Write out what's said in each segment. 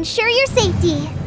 ensure your safety.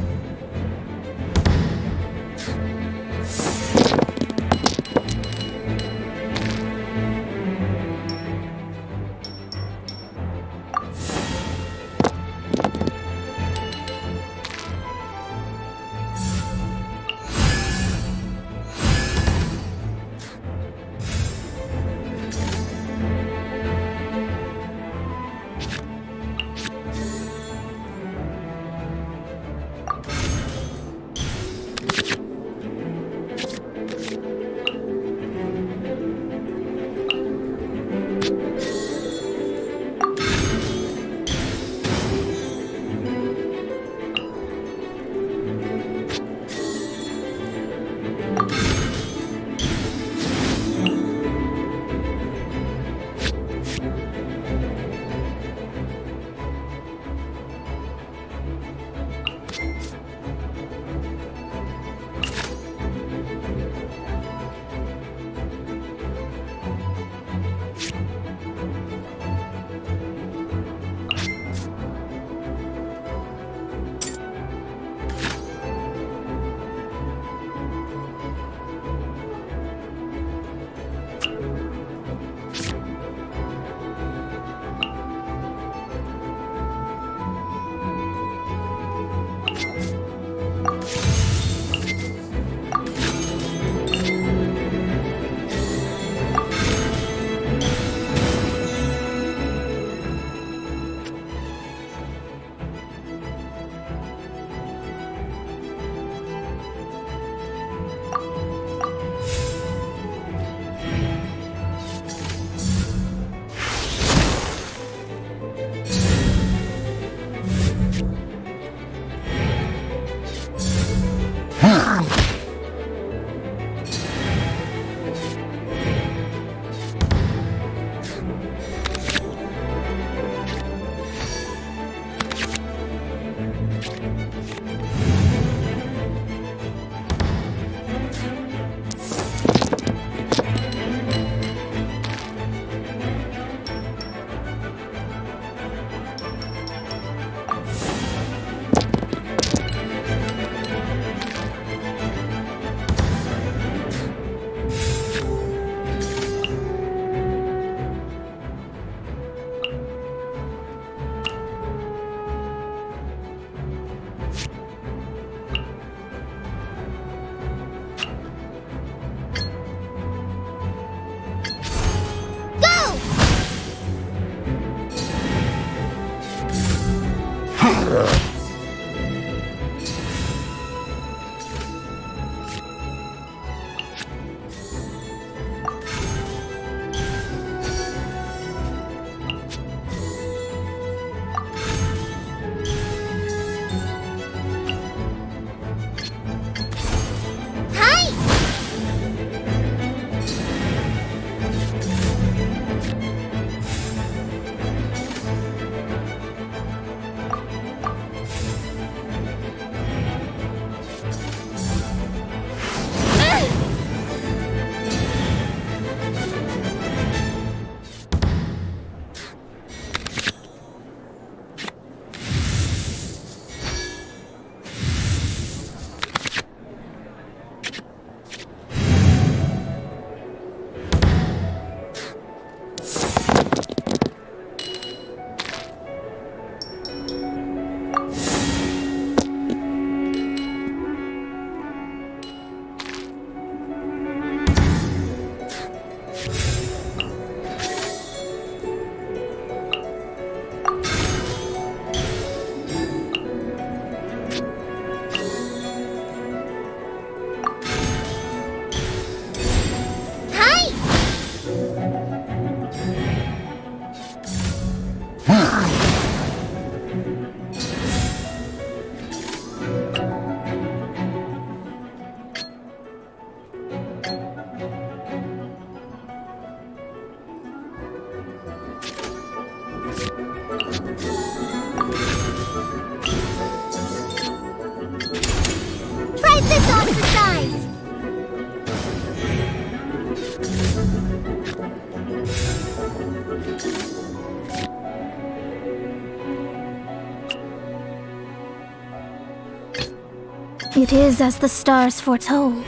It is as the stars foretold.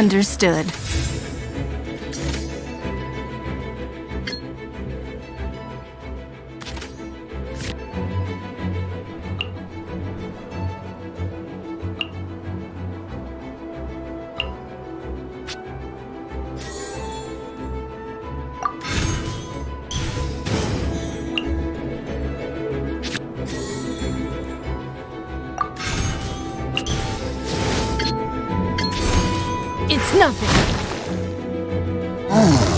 Understood. It's nothing. Hmm.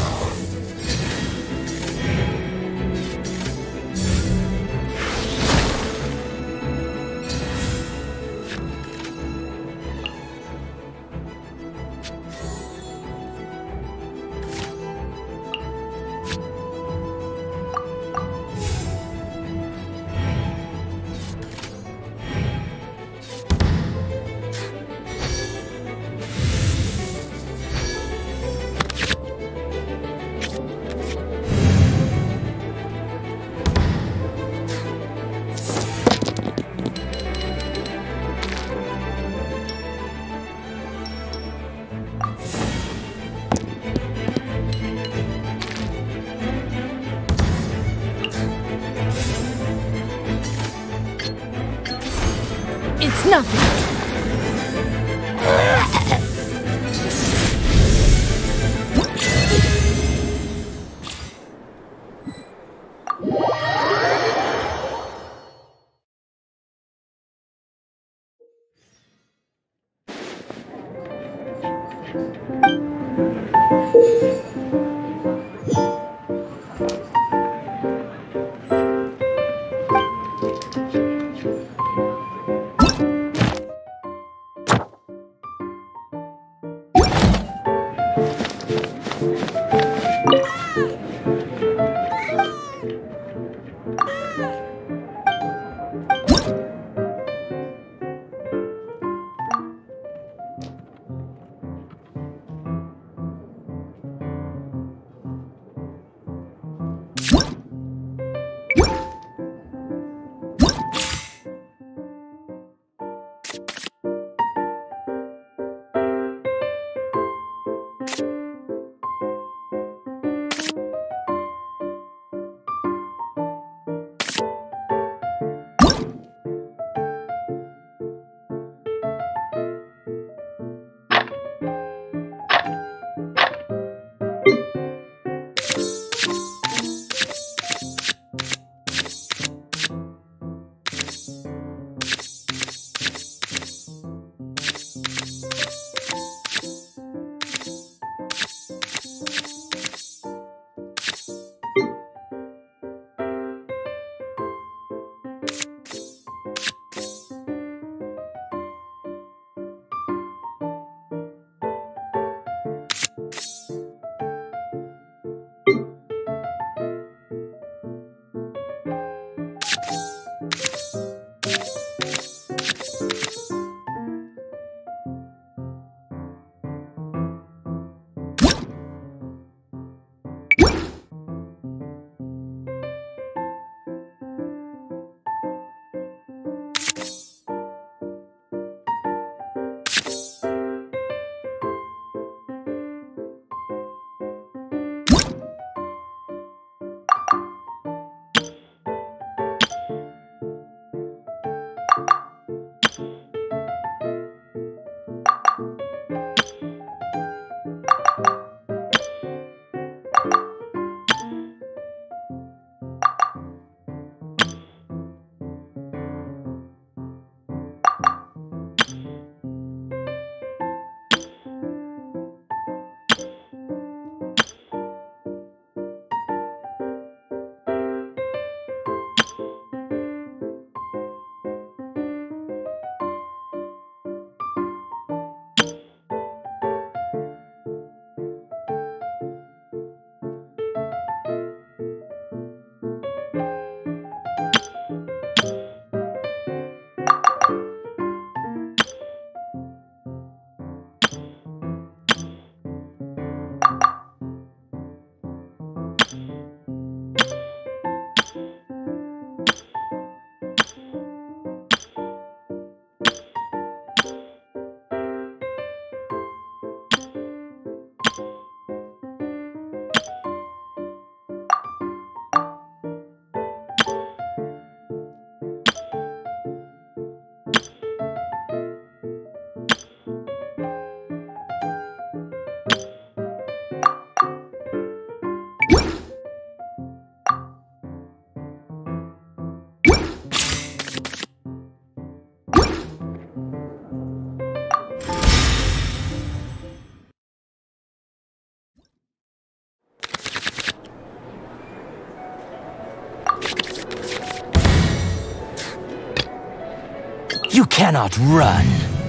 You cannot run.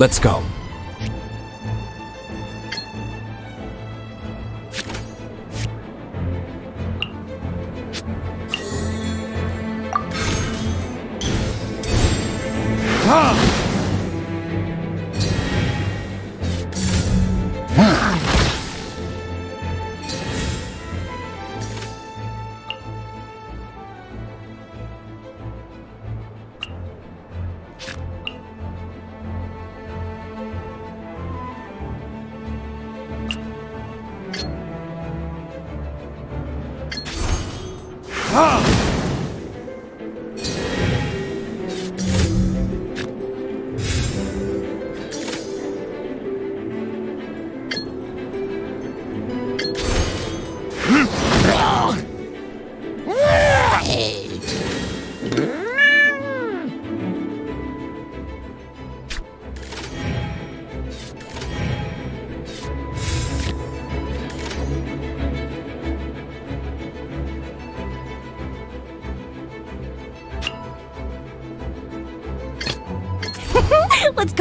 Let's go.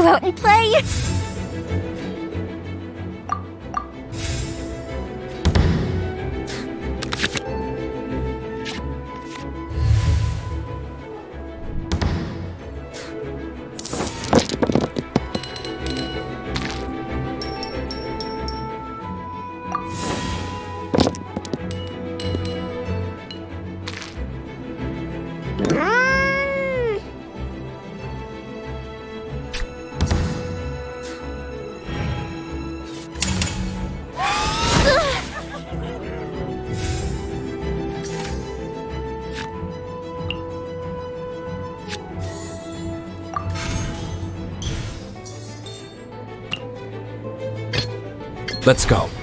Go out and play! Let's go.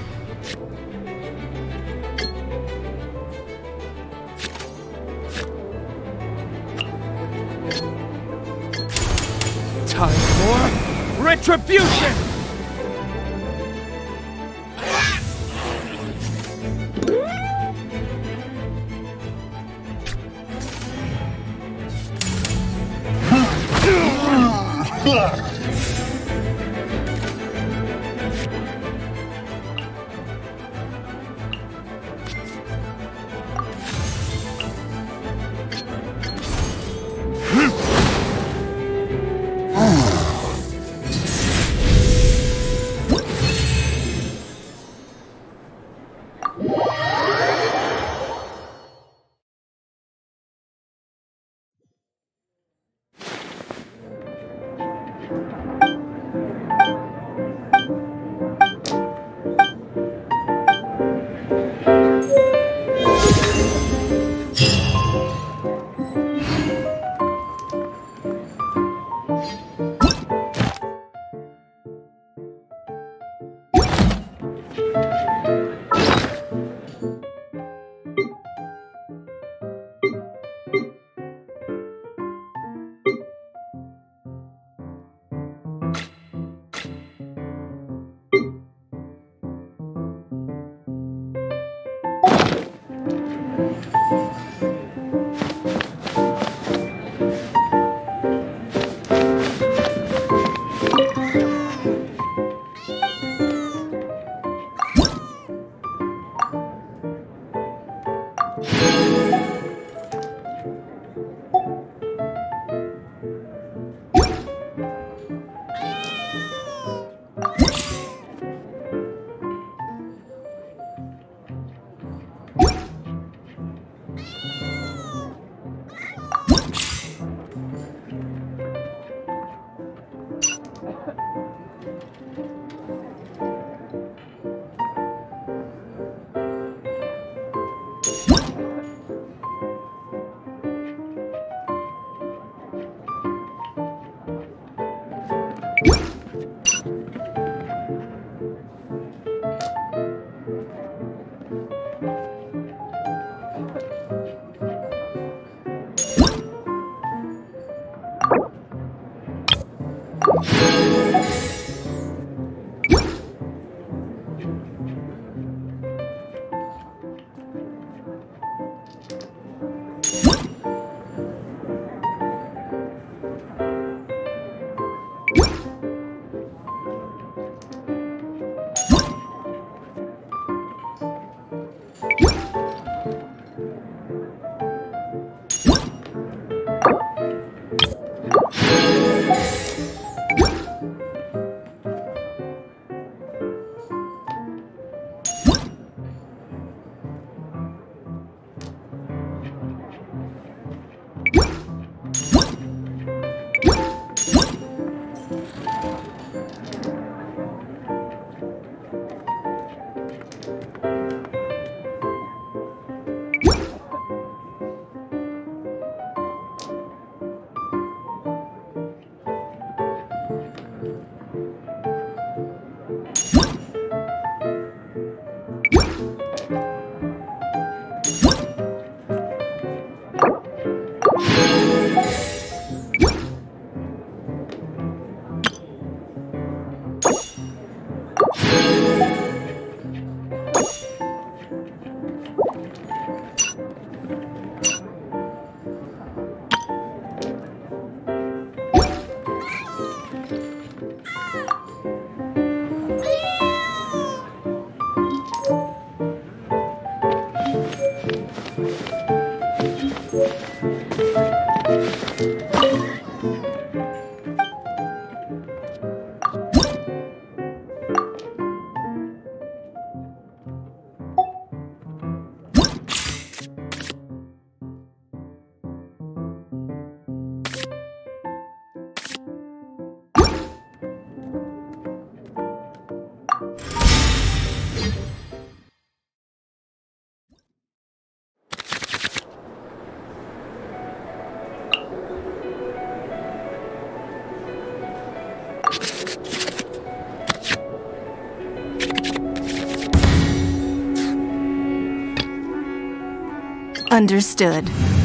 Understood.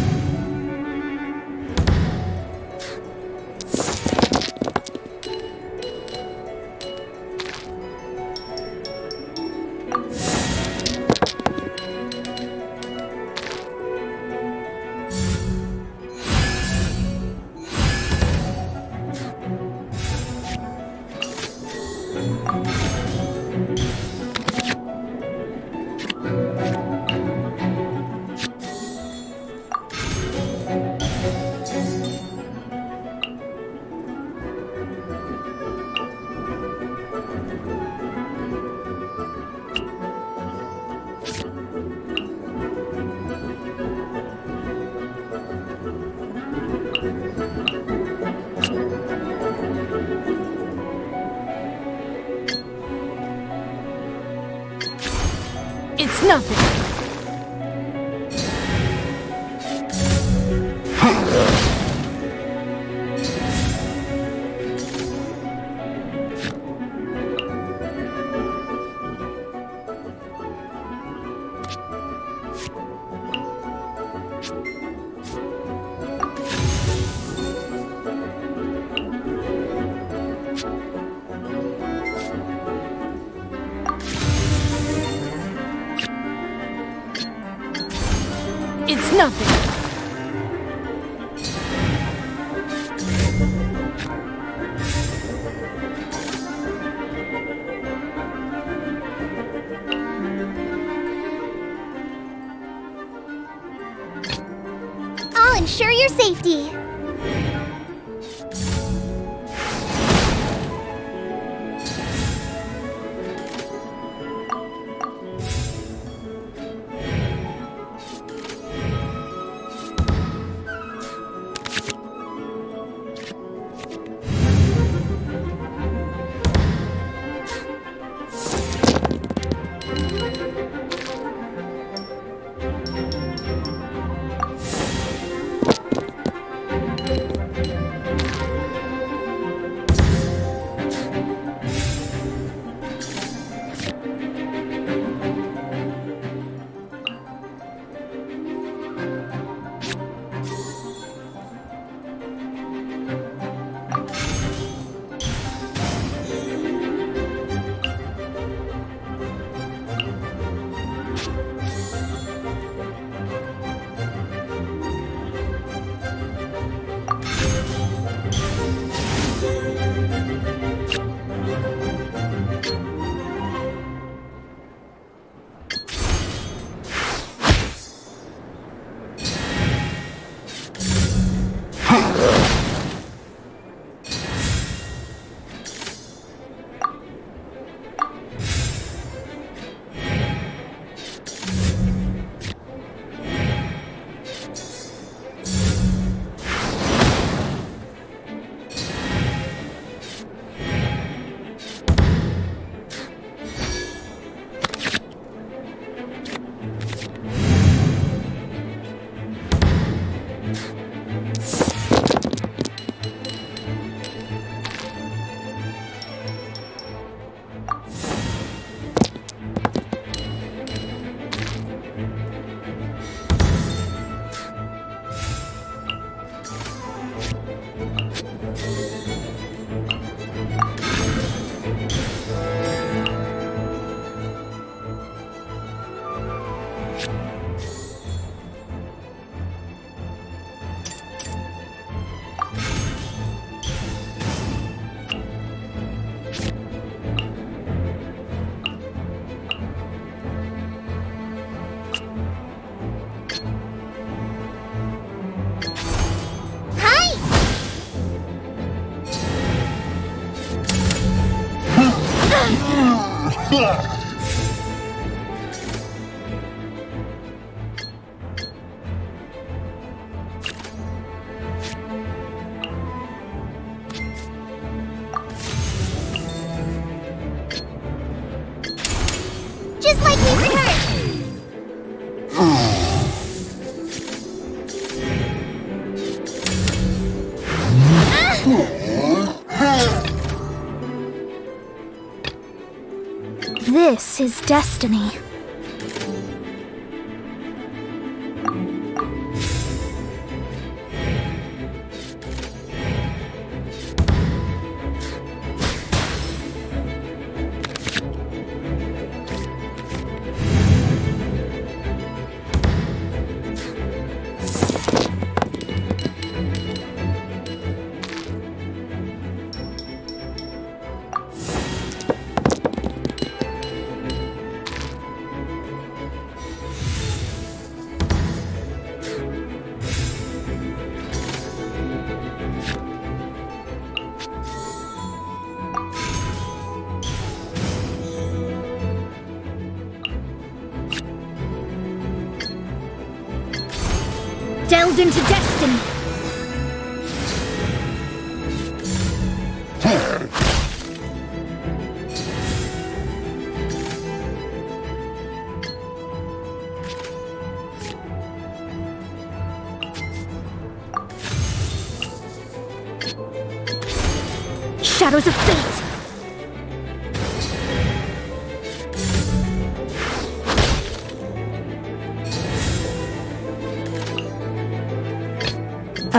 Is destiny.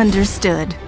Understood.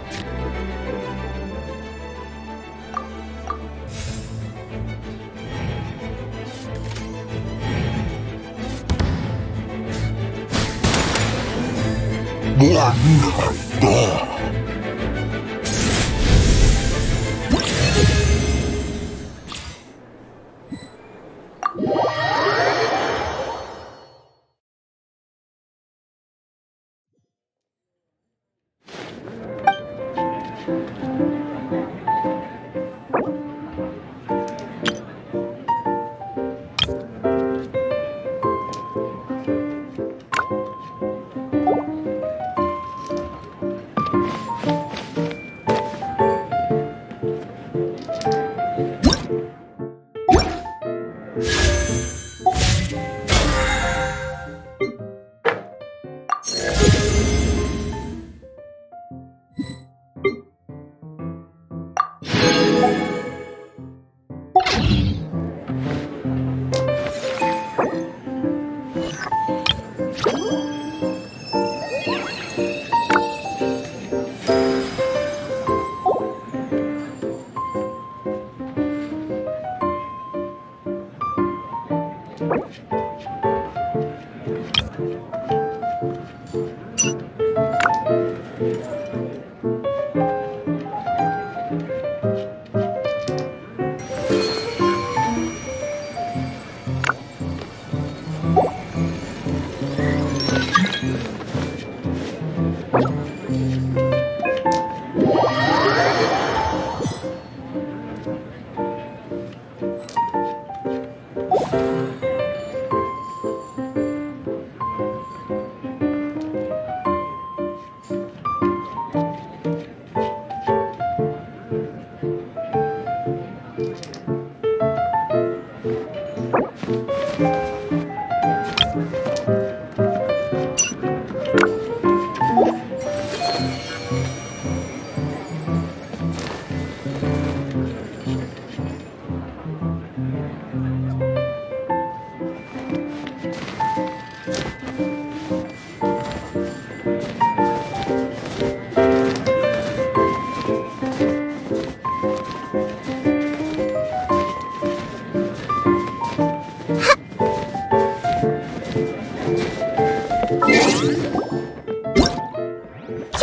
じ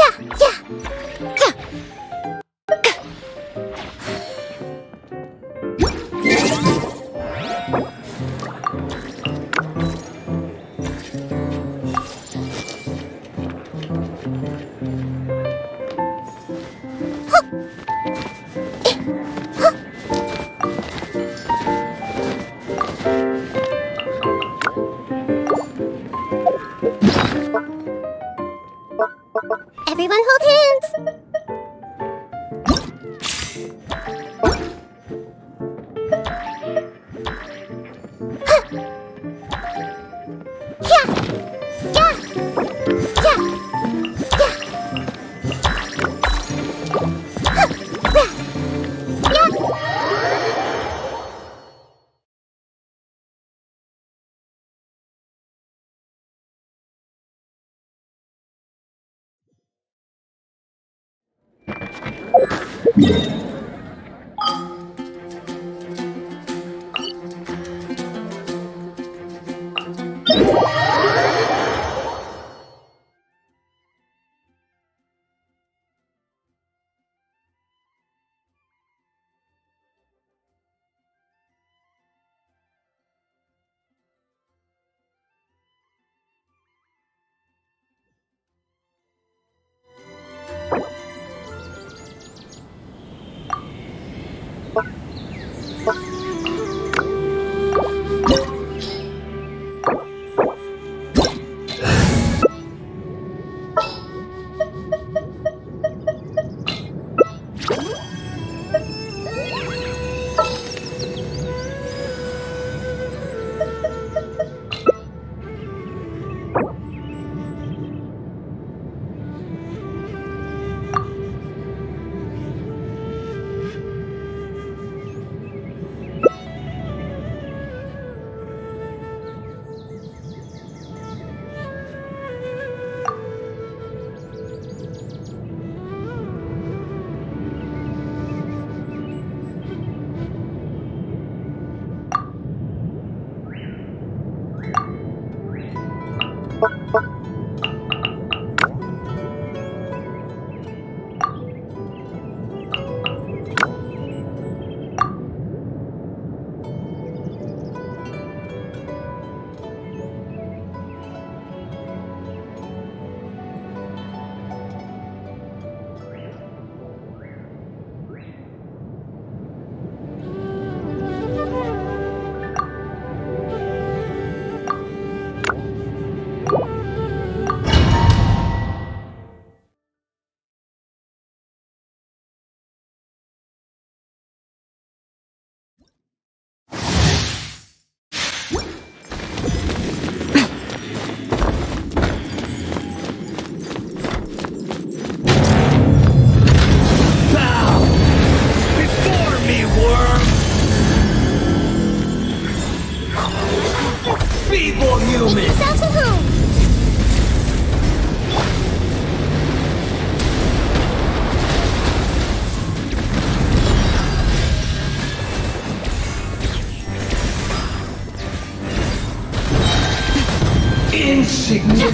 ゃじゃ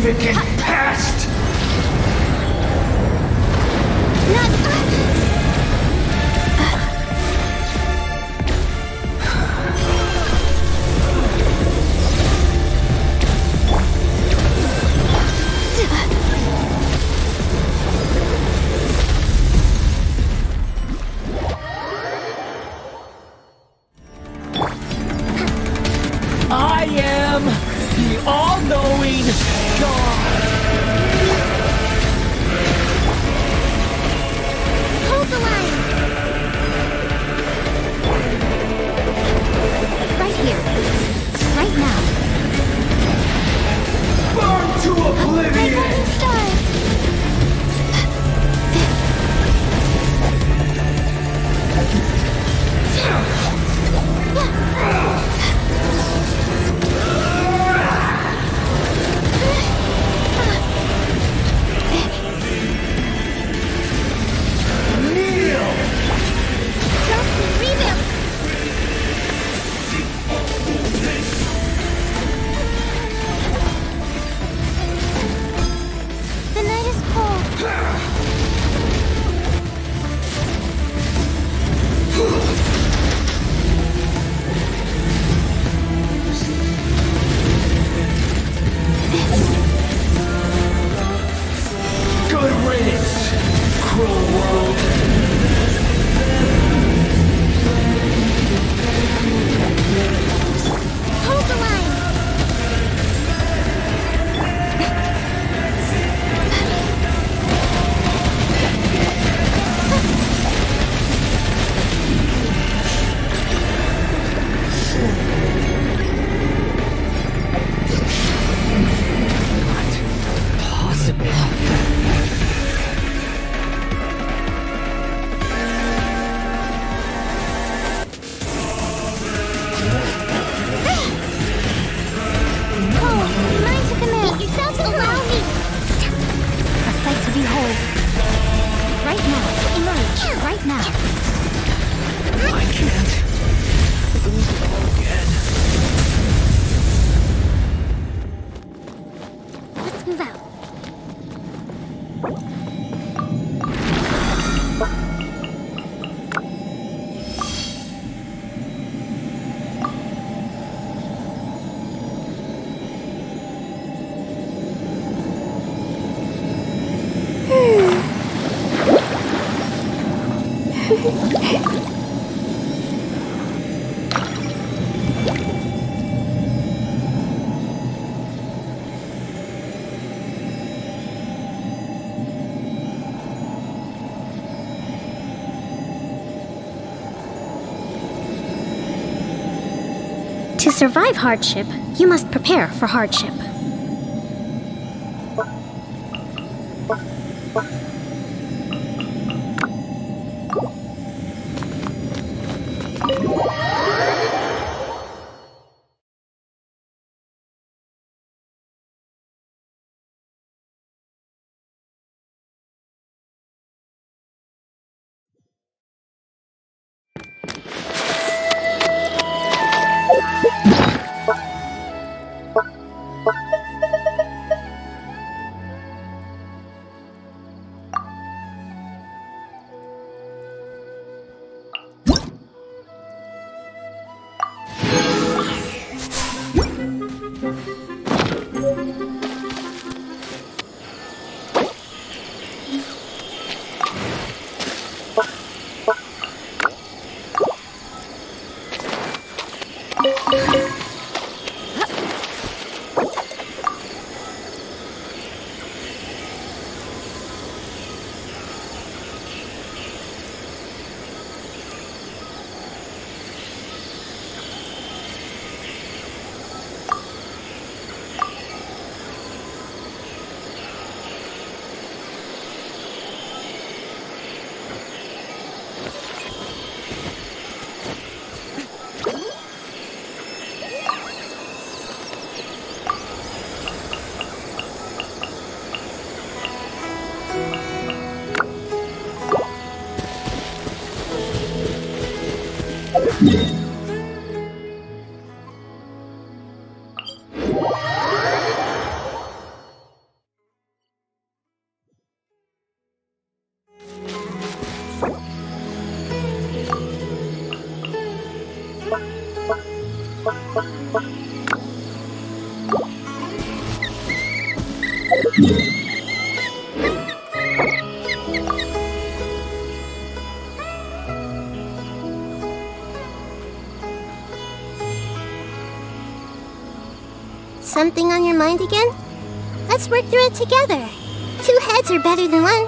이 survive hardship, you must prepare for hardship. Something on your mind again? Let's work through it together. Two heads are better than one.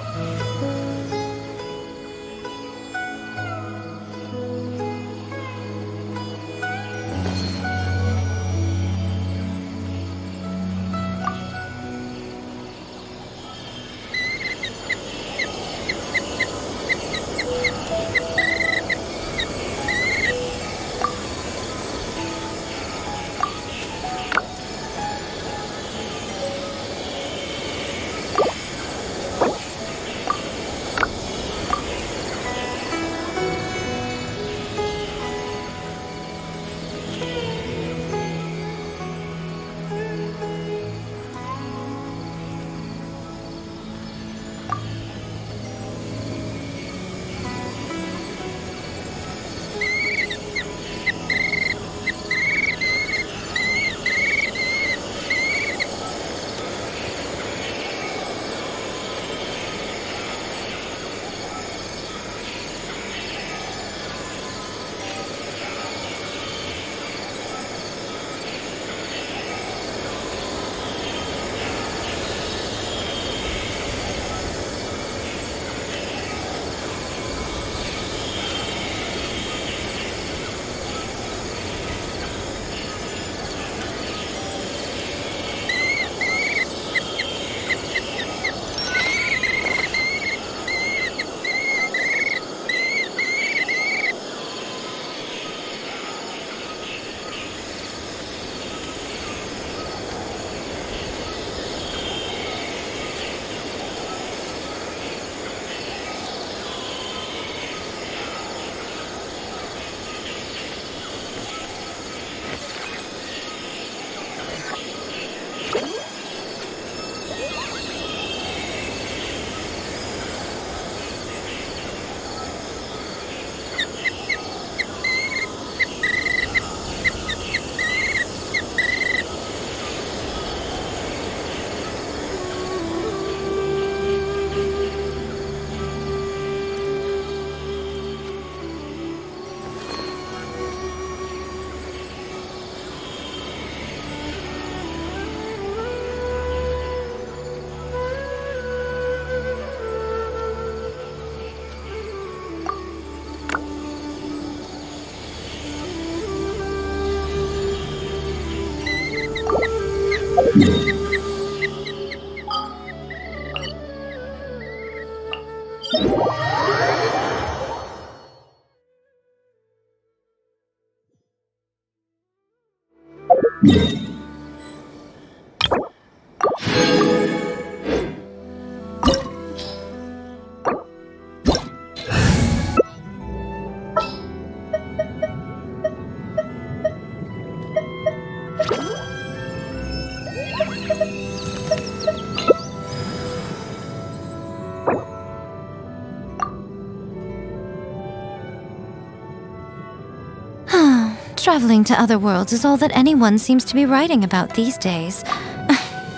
Traveling to other worlds is all that anyone seems to be writing about these days.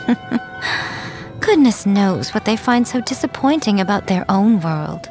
Goodness knows what they find so disappointing about their own world.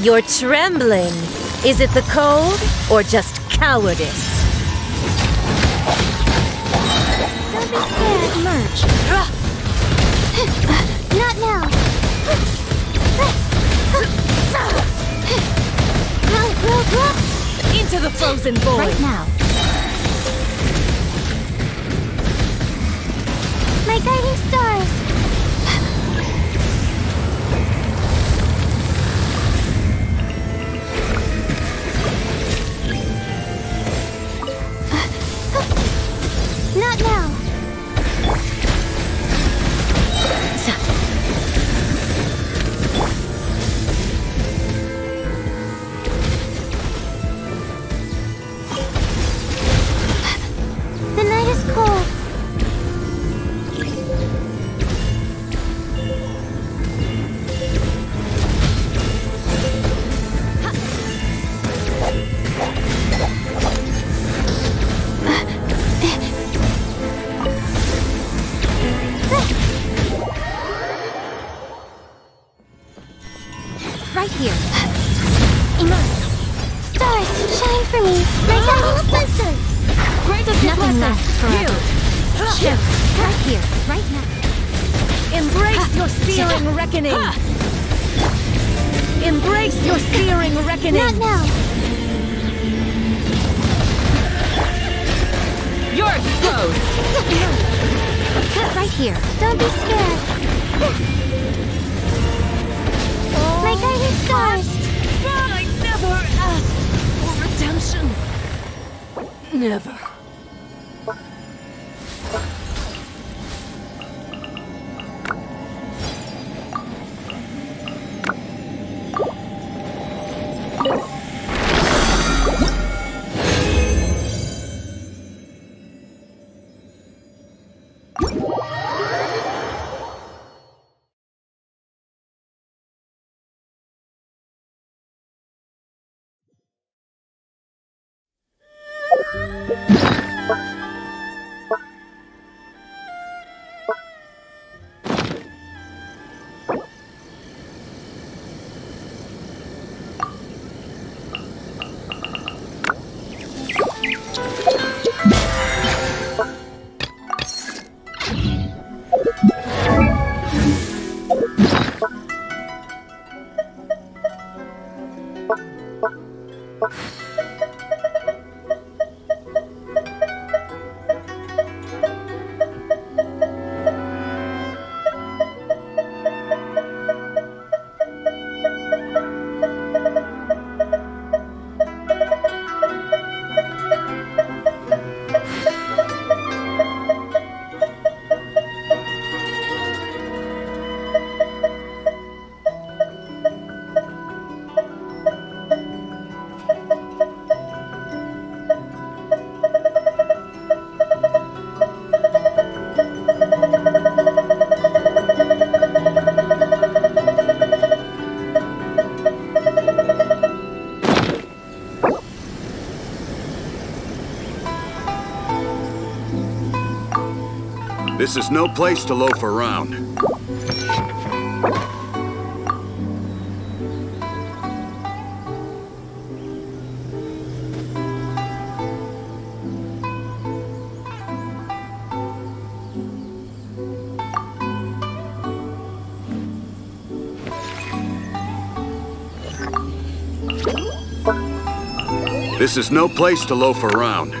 You're trembling. Is it the cold or just cowardice? Don't be scared. Emerge. Not now. Into the frozen void. Right now. My guiding stars. Right here. Emerge. Stars, shine for me. My ah. guiding sensors. Nothing lasts forever. Shift. Right here. Right now. Embrace your searing reckoning. Embrace your searing reckoning. Not now. You're exposed. Right here. Don't be scared. My guiding stars. I never asked for redemption. Never. This is no place to loaf around. This is no place to loaf around.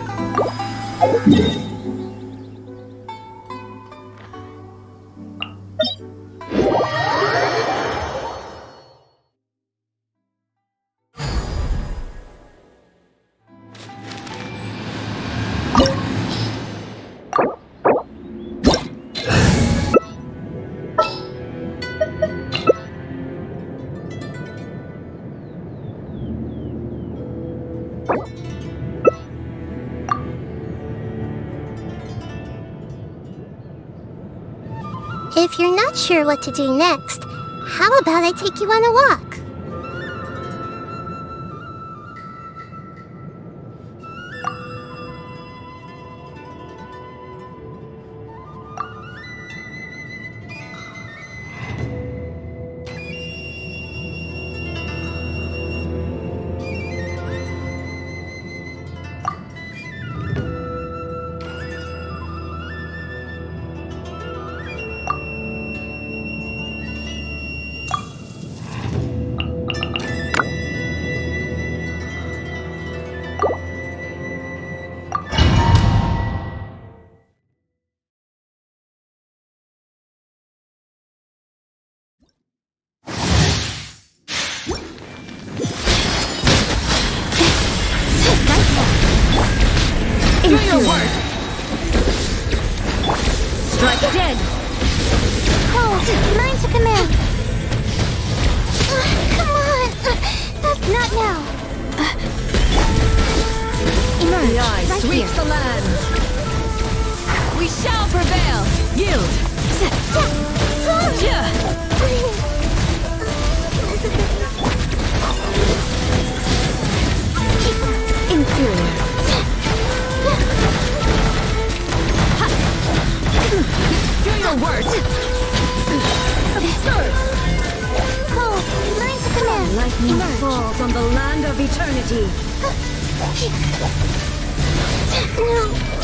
Sure what to do next, how about I take you on a walk?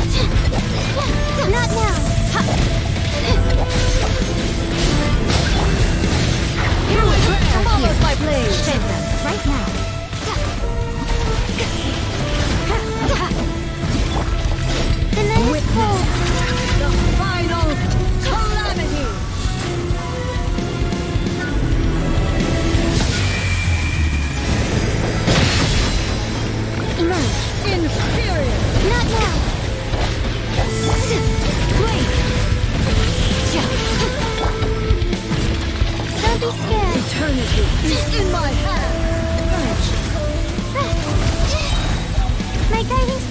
Not now. Here we go! Follows my blade! Save them. Right now. The night is cold. The final calamity! Emerge. Inferior! Not now. Don't be scared. Eternity is in my hand! My guiding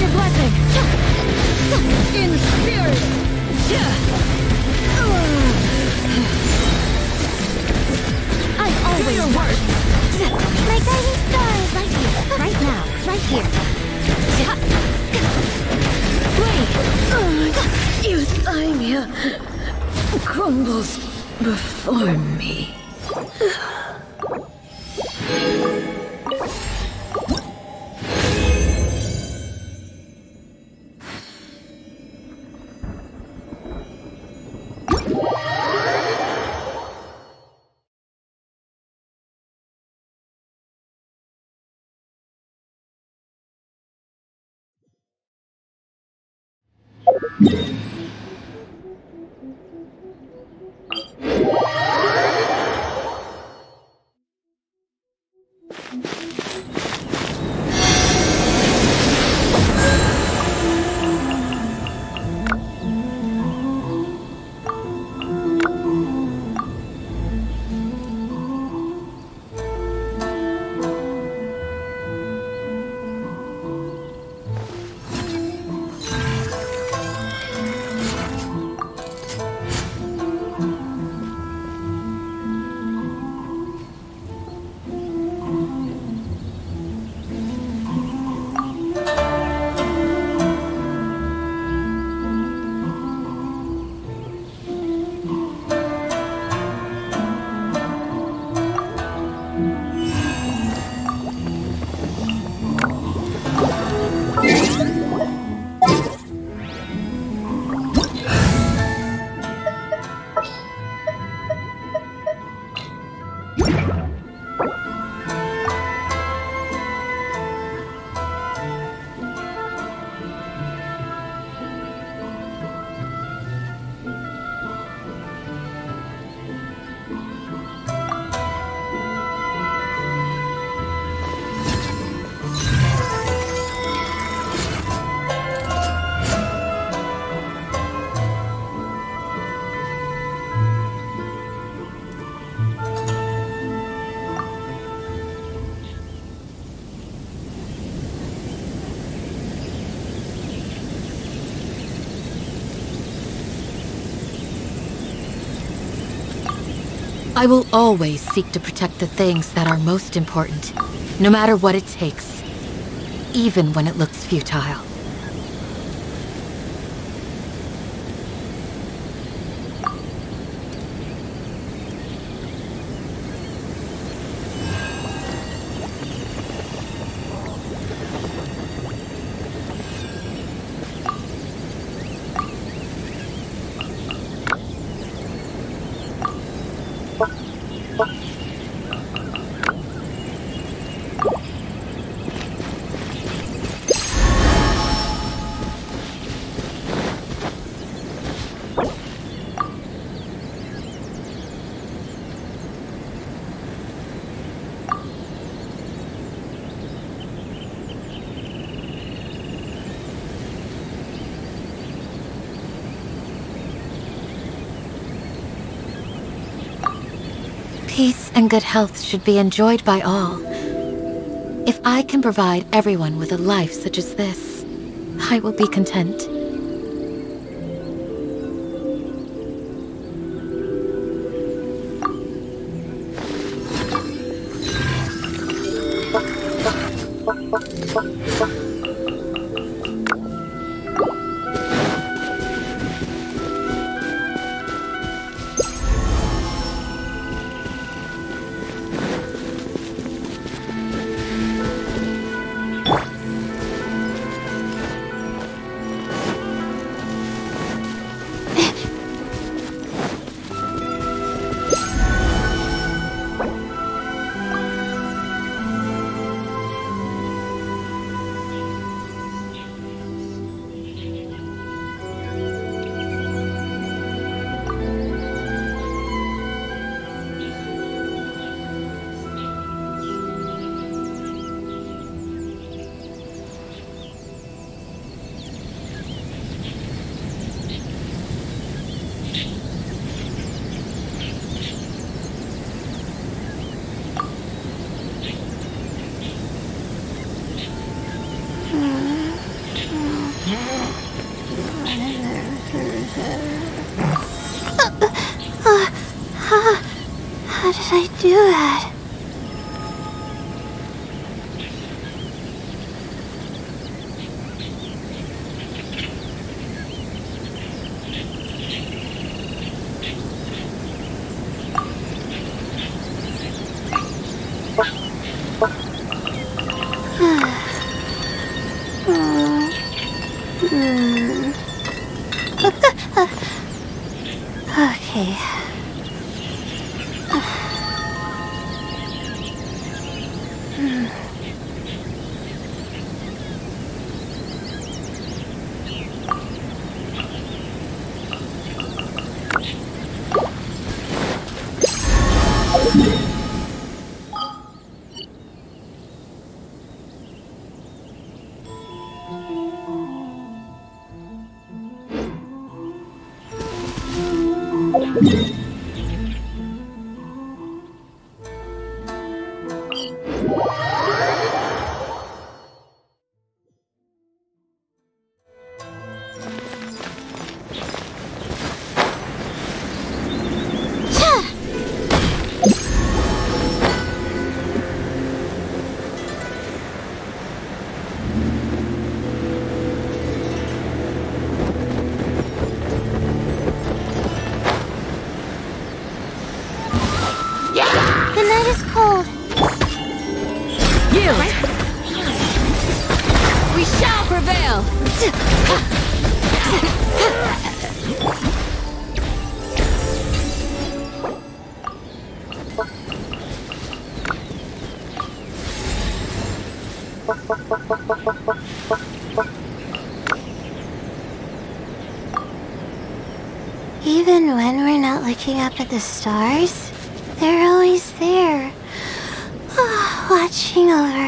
your blessing! Inferior! I always your work! My guiding stars. Right here. Right now. Right here. Euthymia crumbles before me. I will always seek to protect the things that are most important, no matter what it takes, even when it looks futile. Peace and good health should be enjoyed by all. If I can provide everyone with a life such as this, I will be content. Looking up at the stars, they're always there, ah, watching over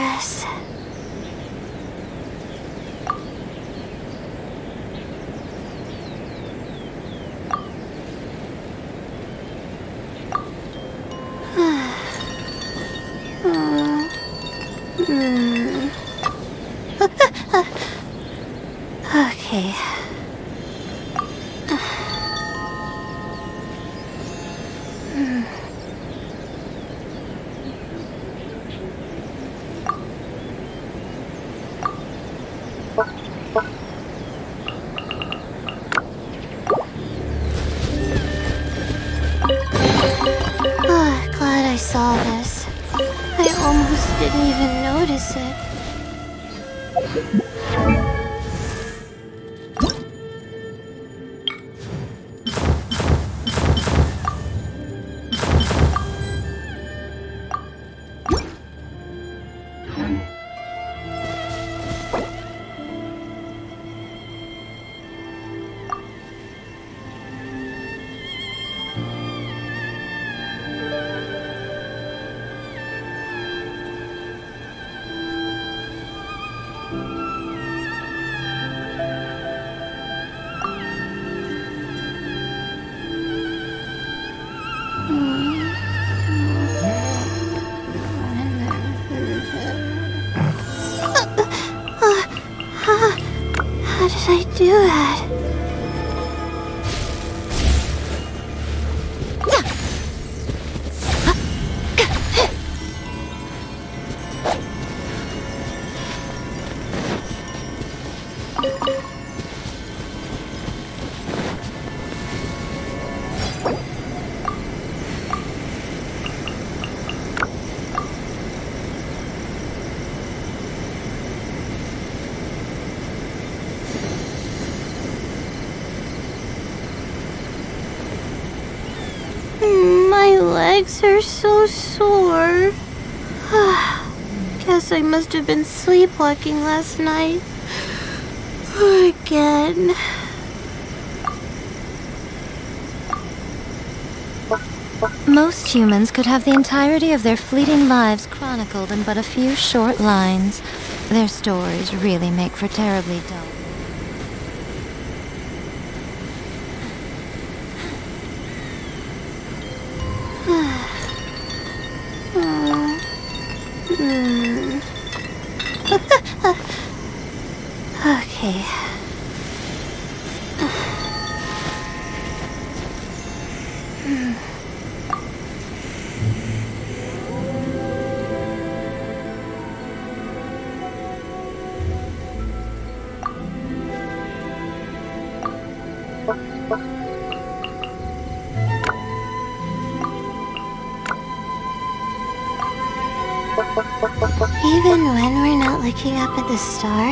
legs are so sore. Ah, guess I must have been sleepwalking last night. Again. Most humans could have the entirety of their fleeting lives chronicled in but a few short lines. Their stories really make for terribly dull. Looking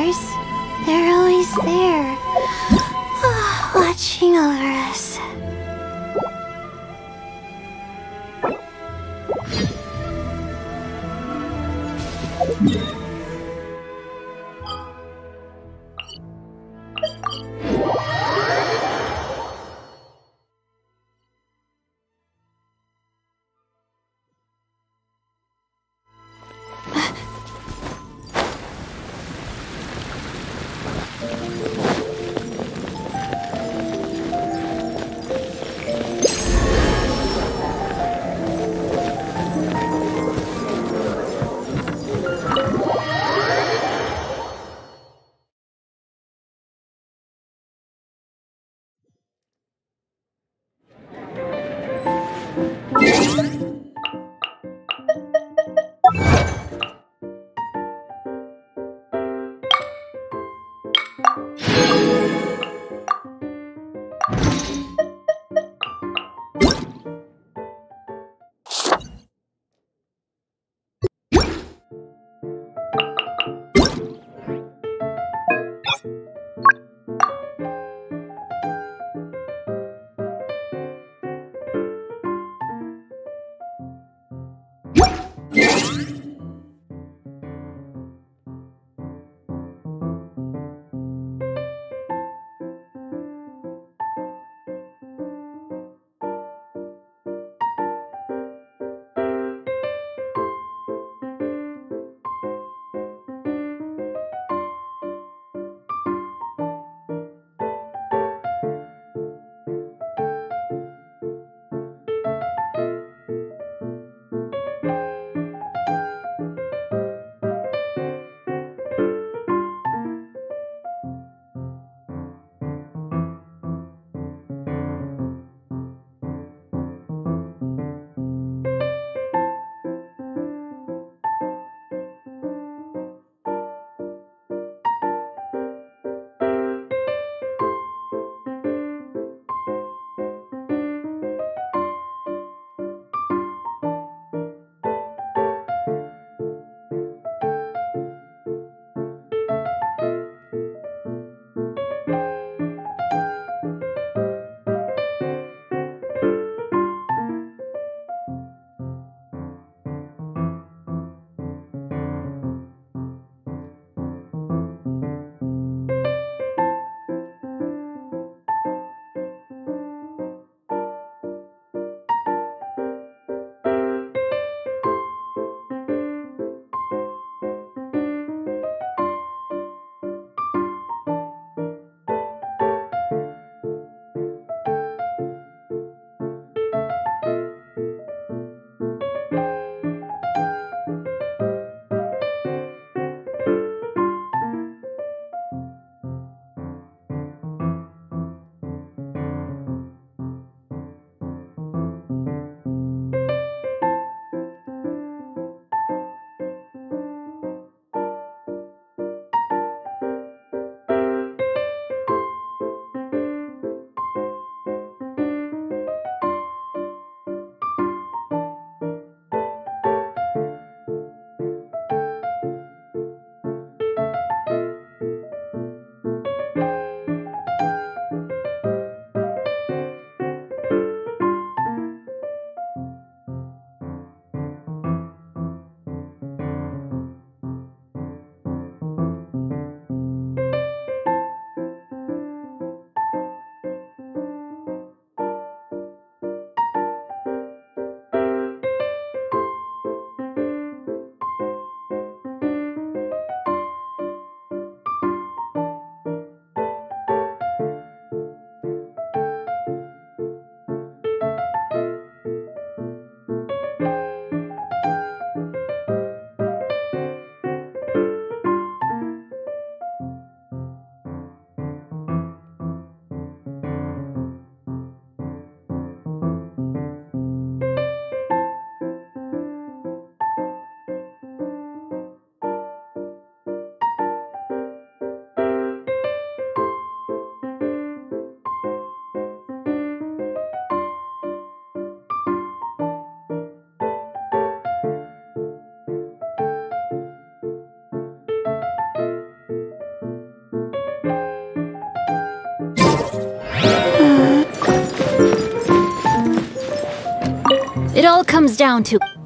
down to...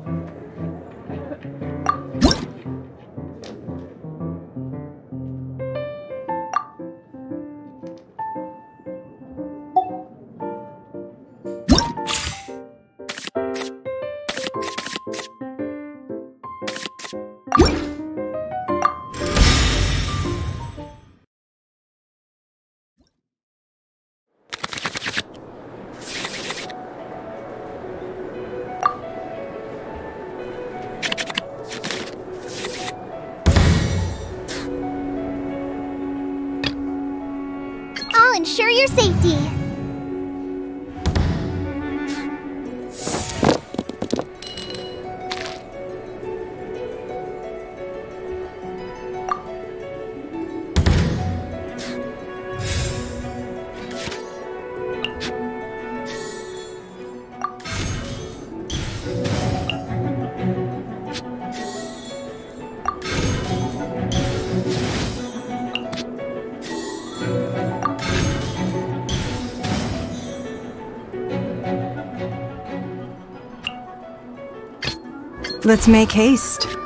Let's make haste.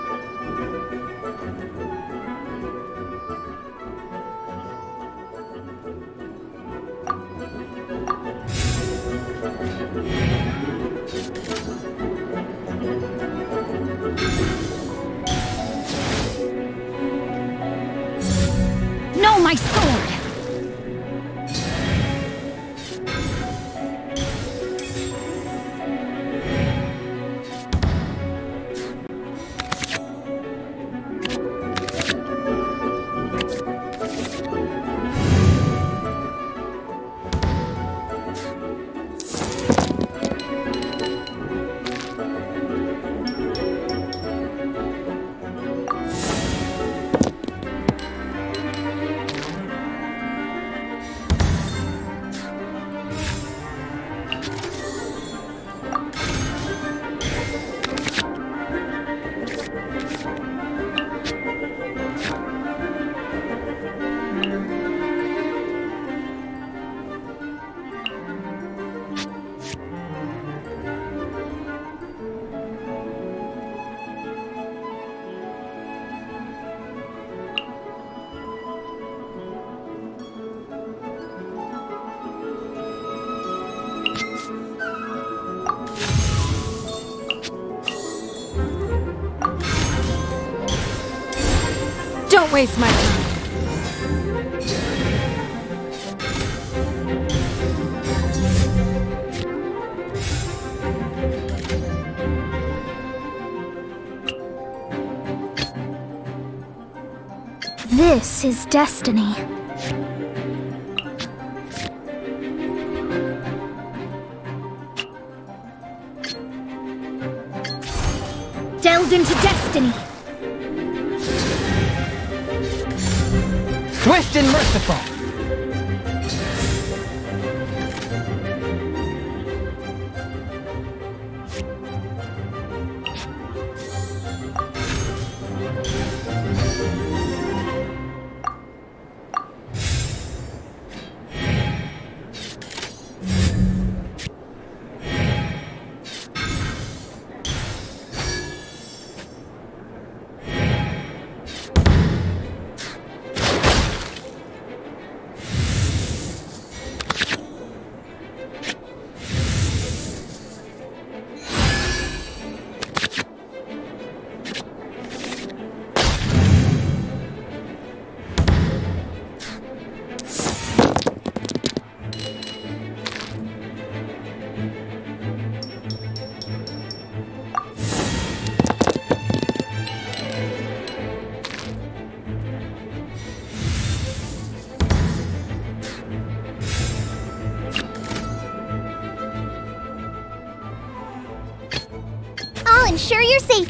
Waste my time. This is destiny. Delved into destiny. Swift and merciful.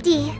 Your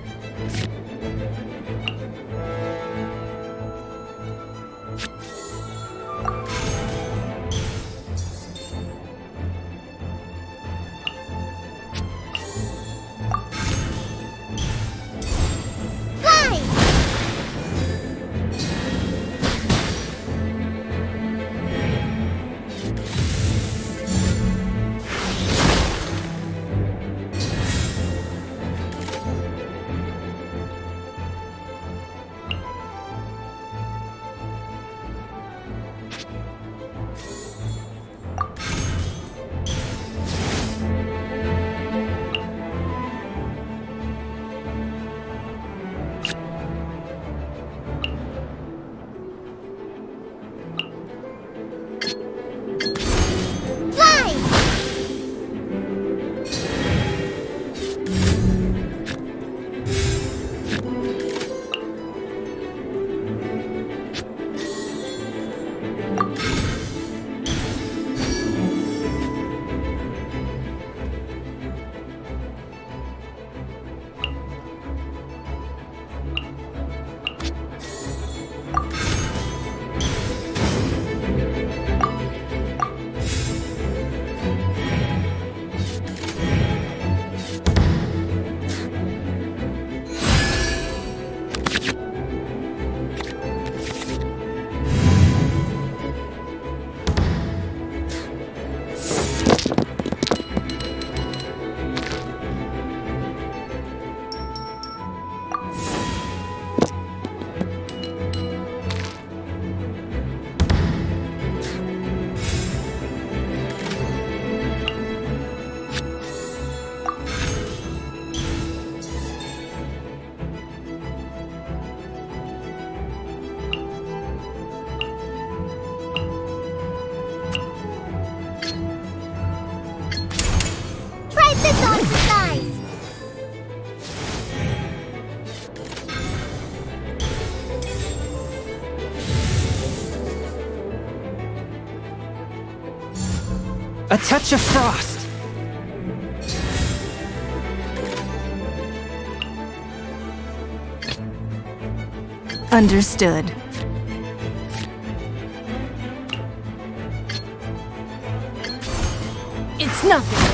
touch of frost. Understood. It's nothing.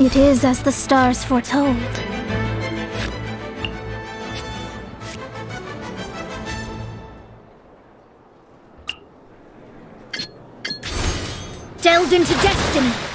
It is as the stars foretold. Delved into destiny.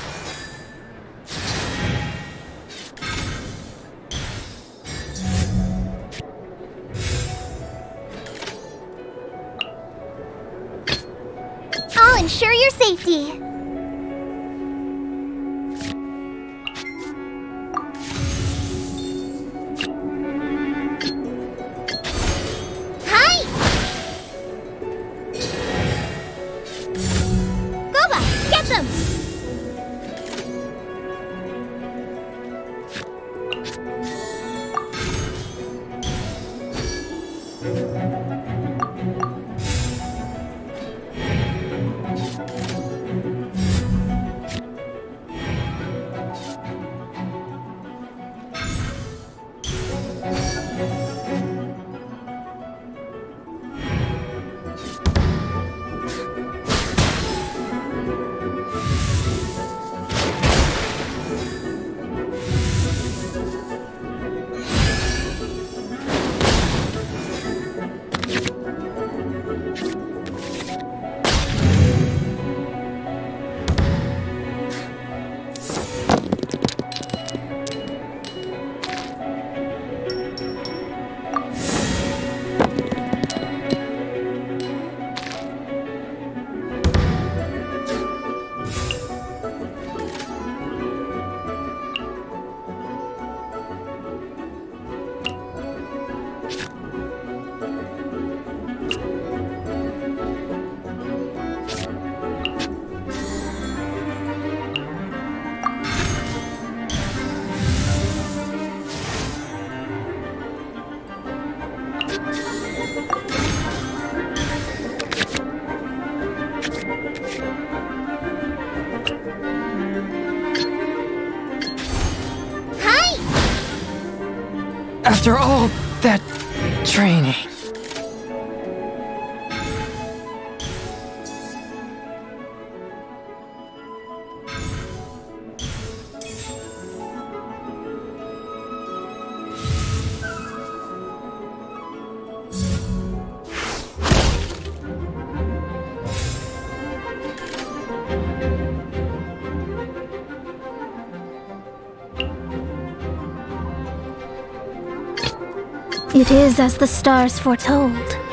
Is as the stars foretold.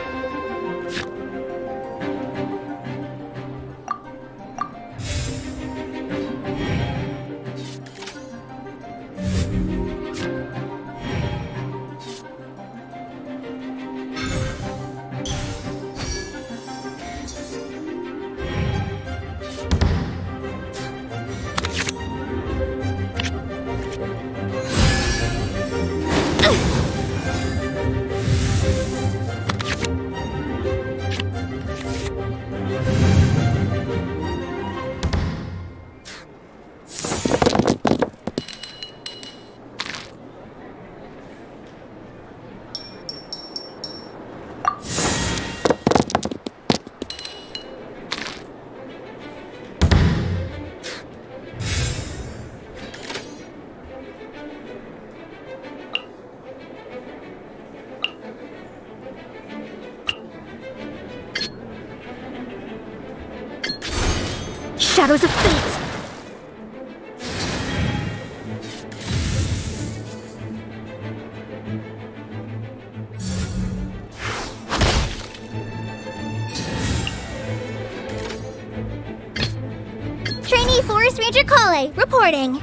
Kale, reporting.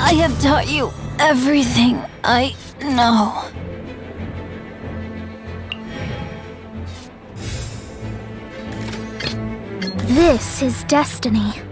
I have taught you everything I know. This is destiny.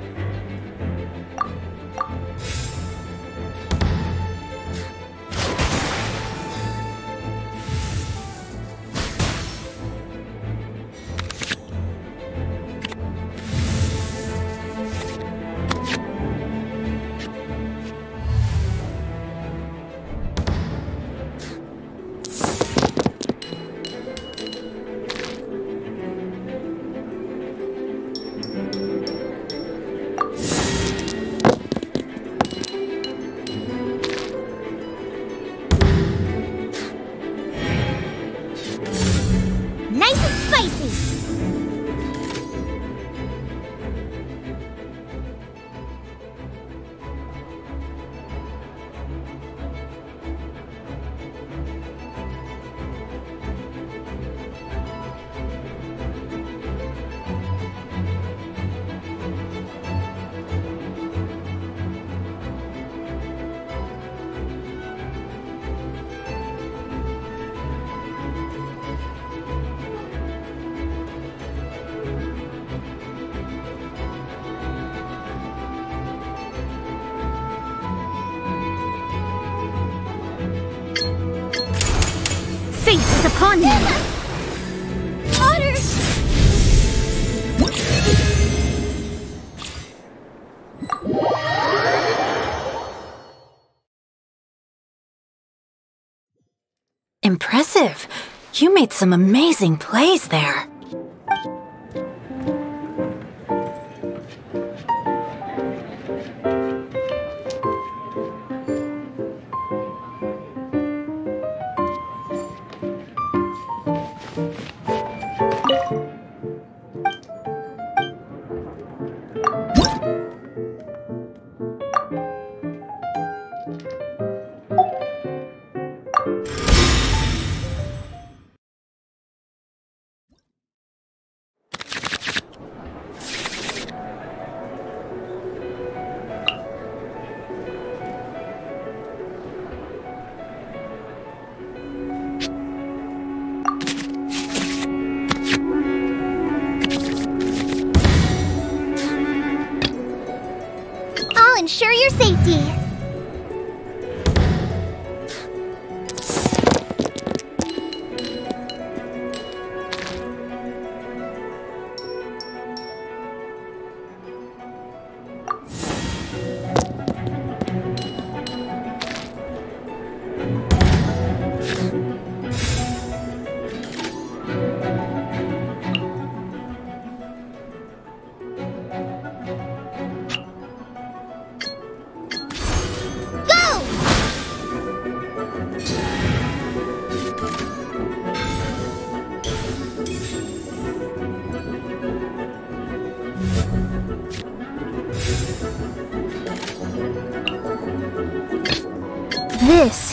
Impressive. You made some amazing plays there.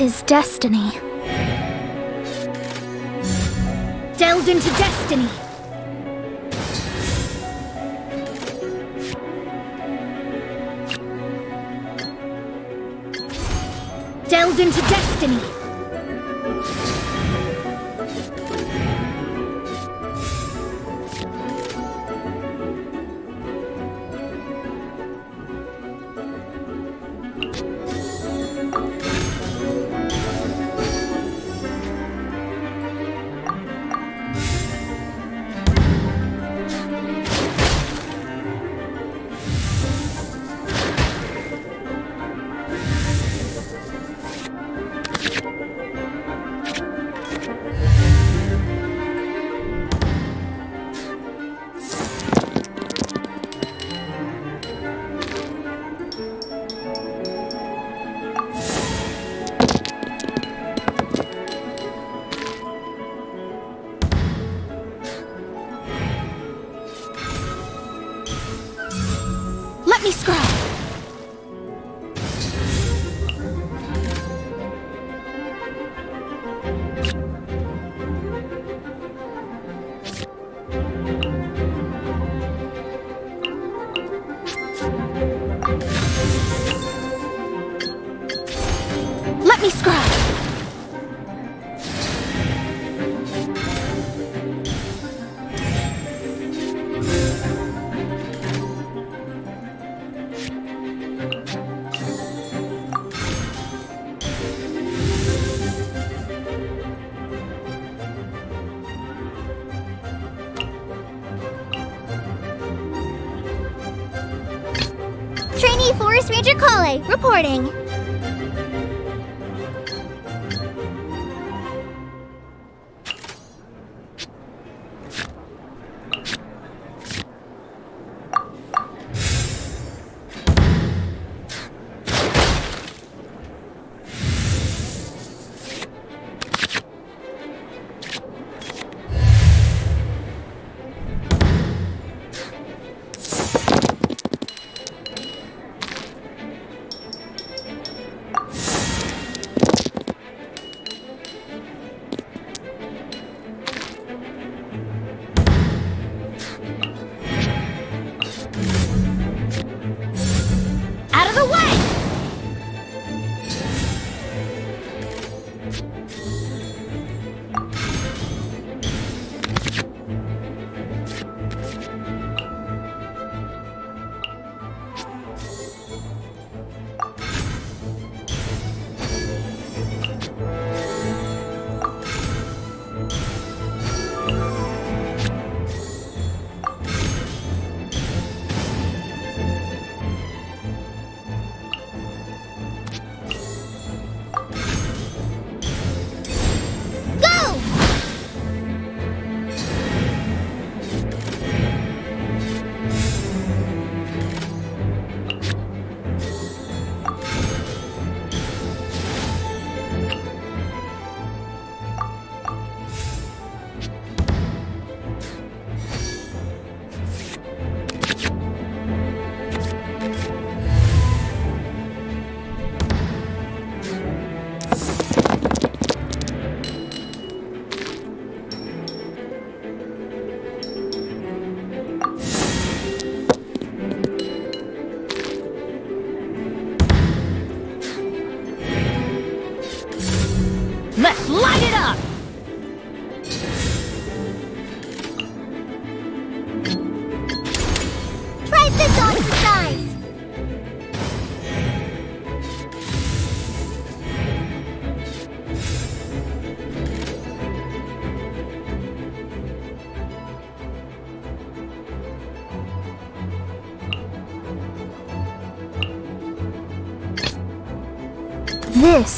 Is destiny. Delved into destiny.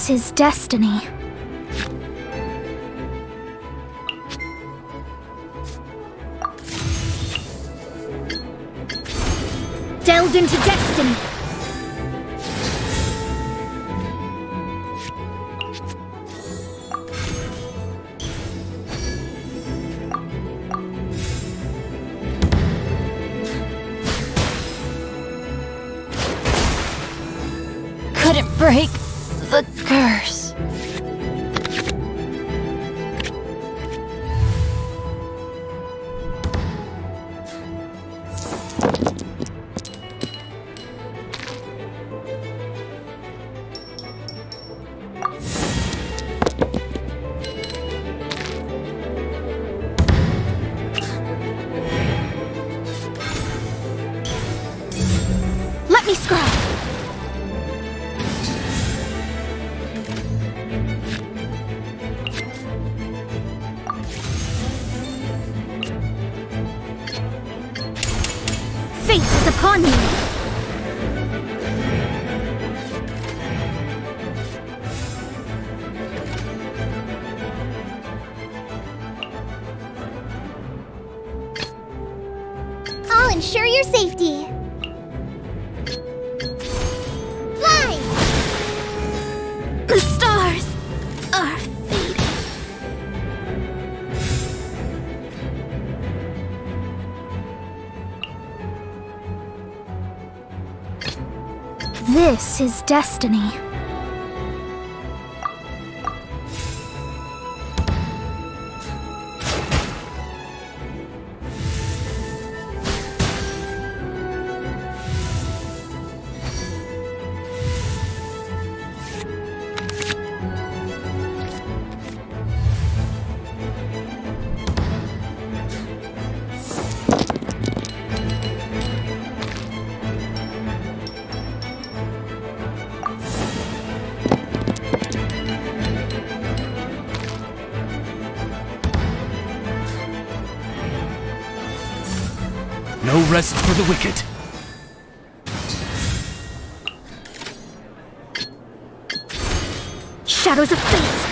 Is destiny. Delved into destiny. This is destiny. Rest for the wicked. Shadows of fate!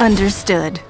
Understood.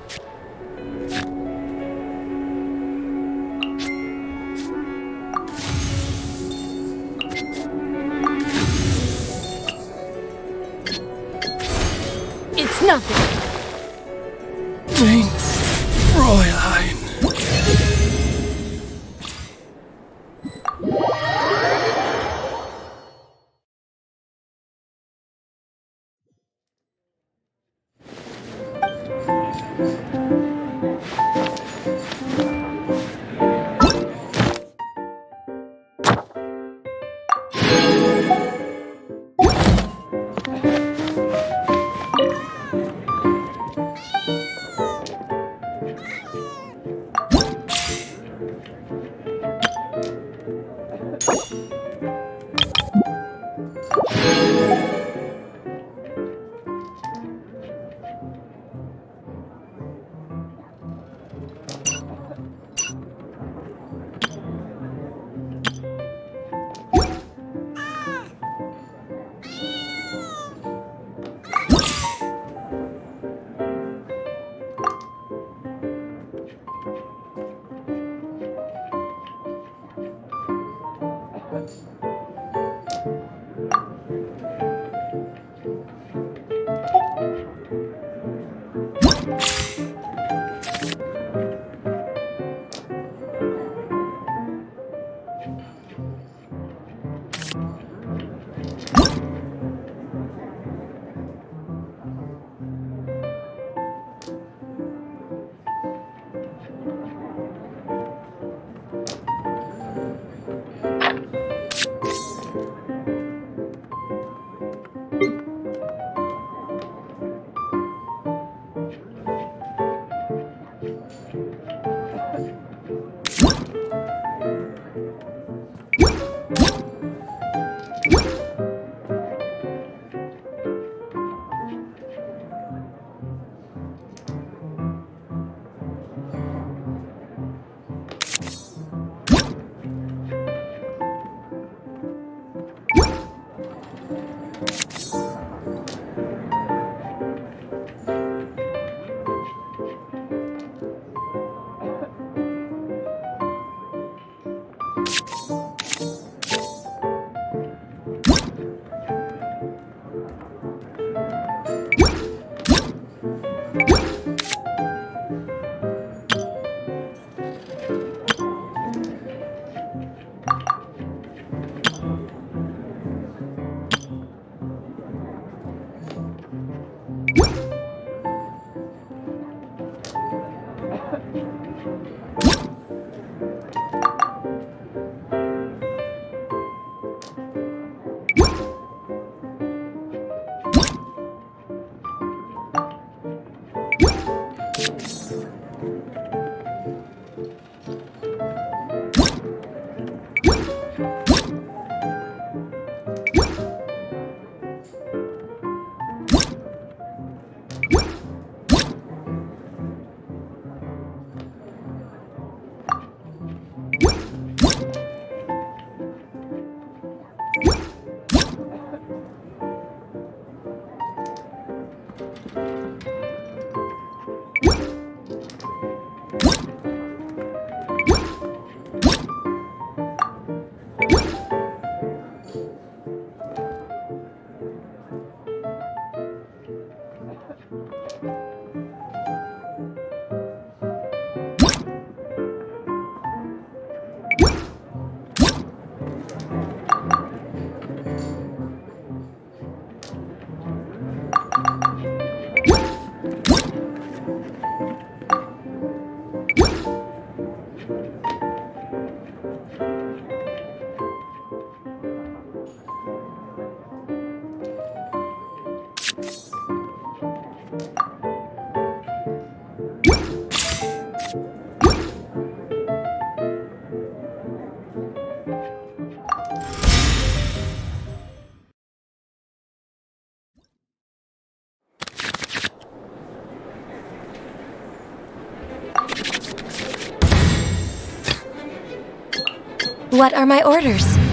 What are my orders?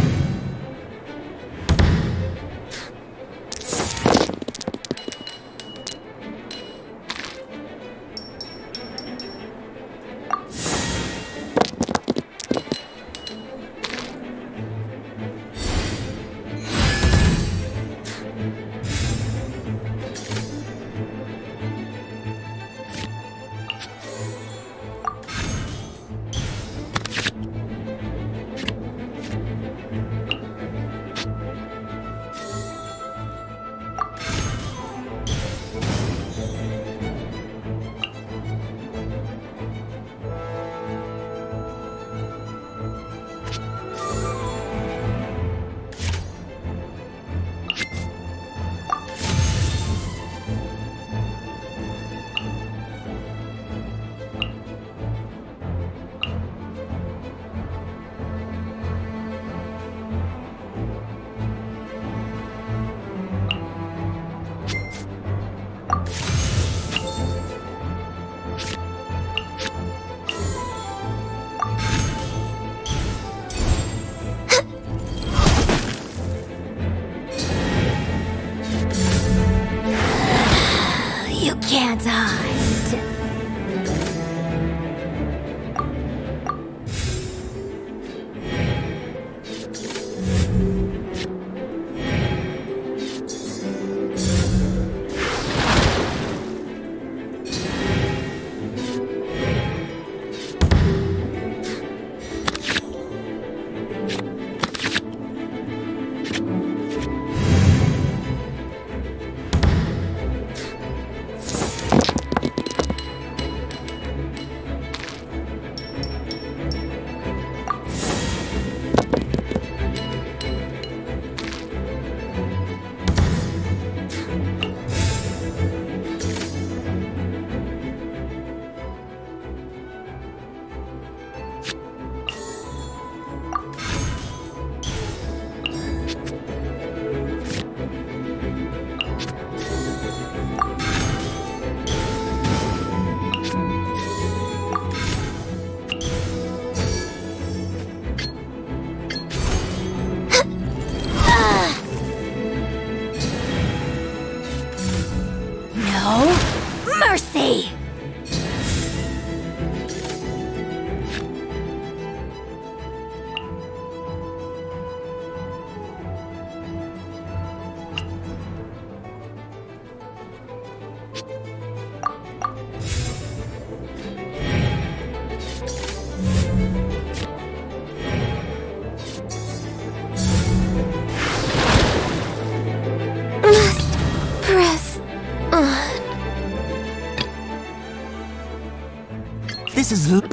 Is.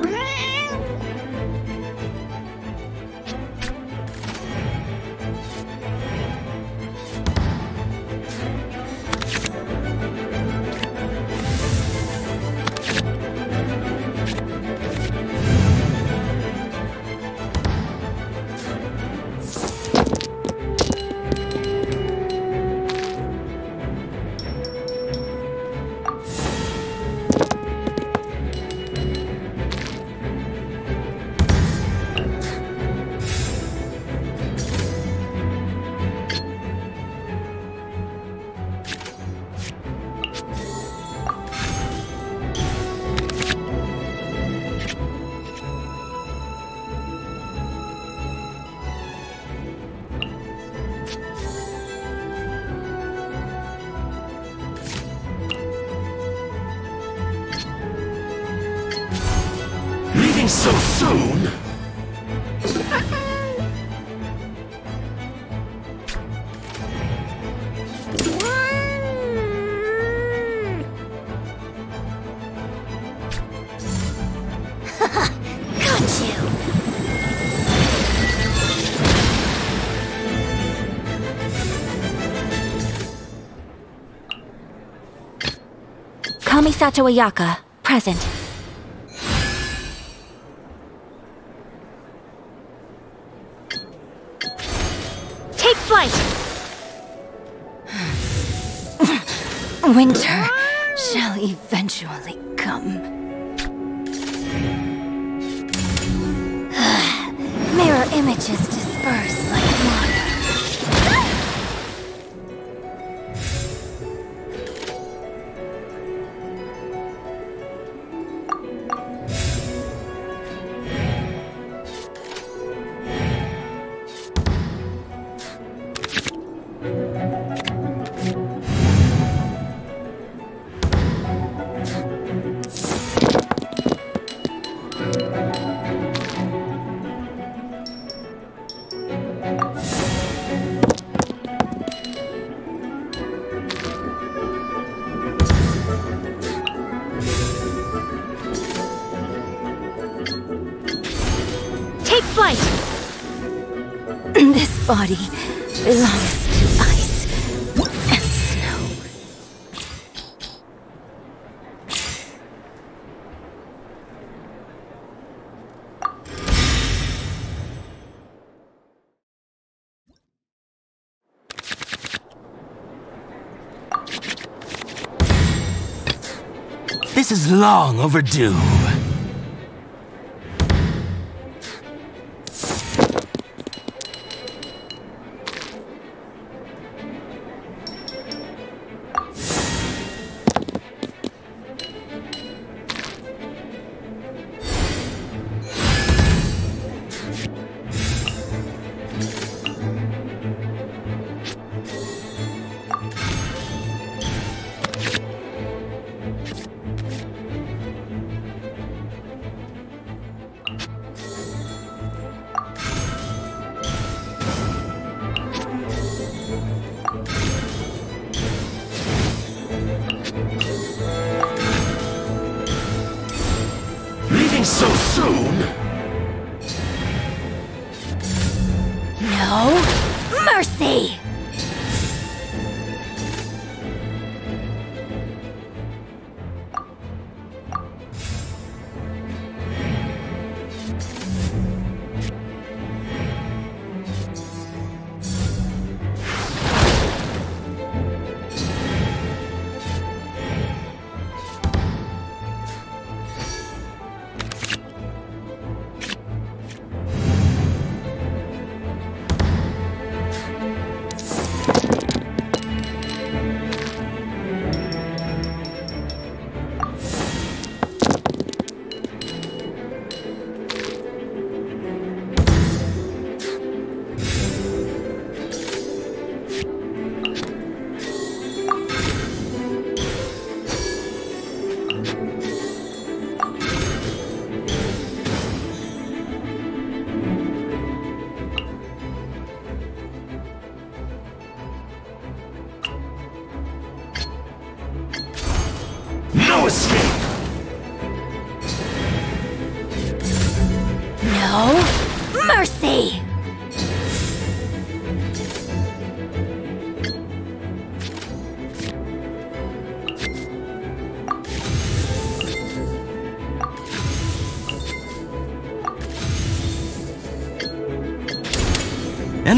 Kamisato Ayaka, present. Take flight! Winter body belongs to ice and snow. This is long overdue.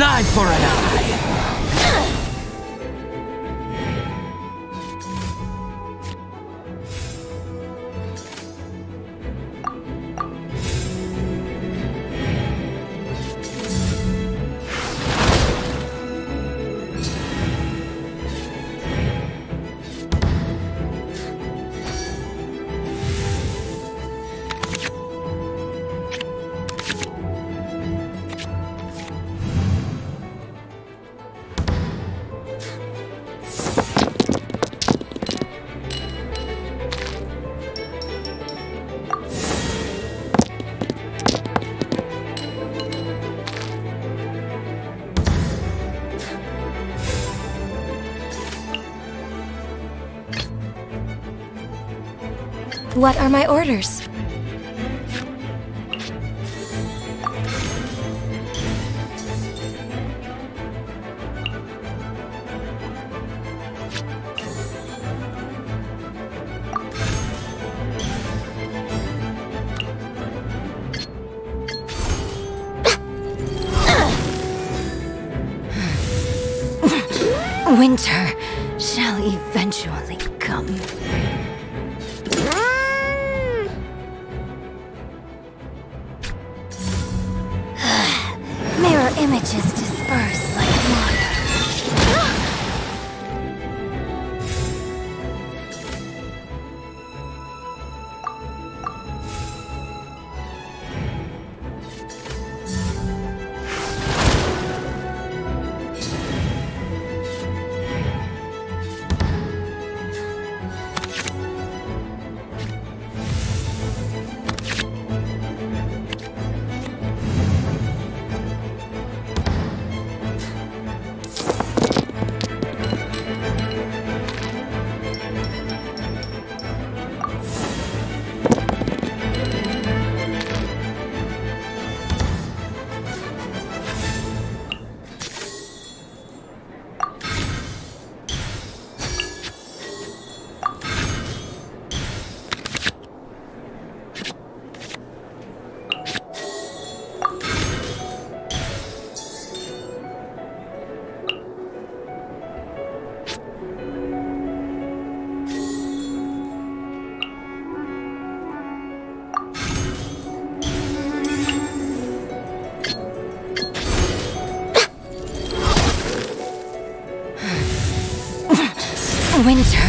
Eye for an What are my orders? Winter Winter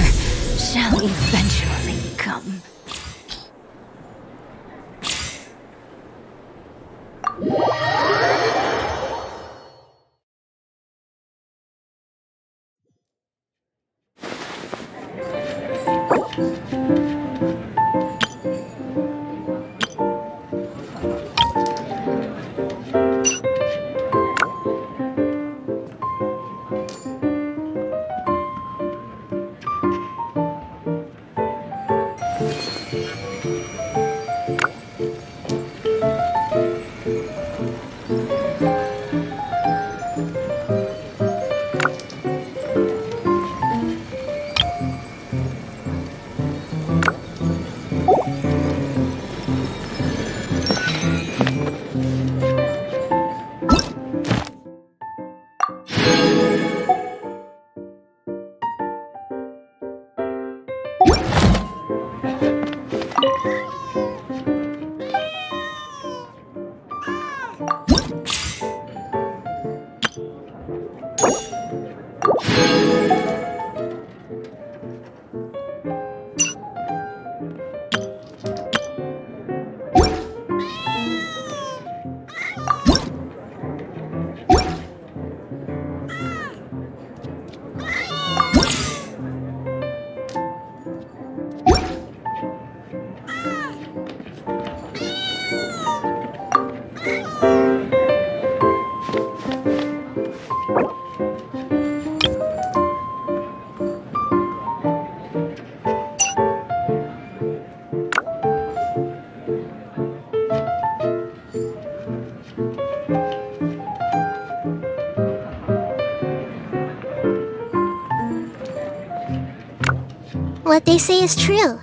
What they say is true.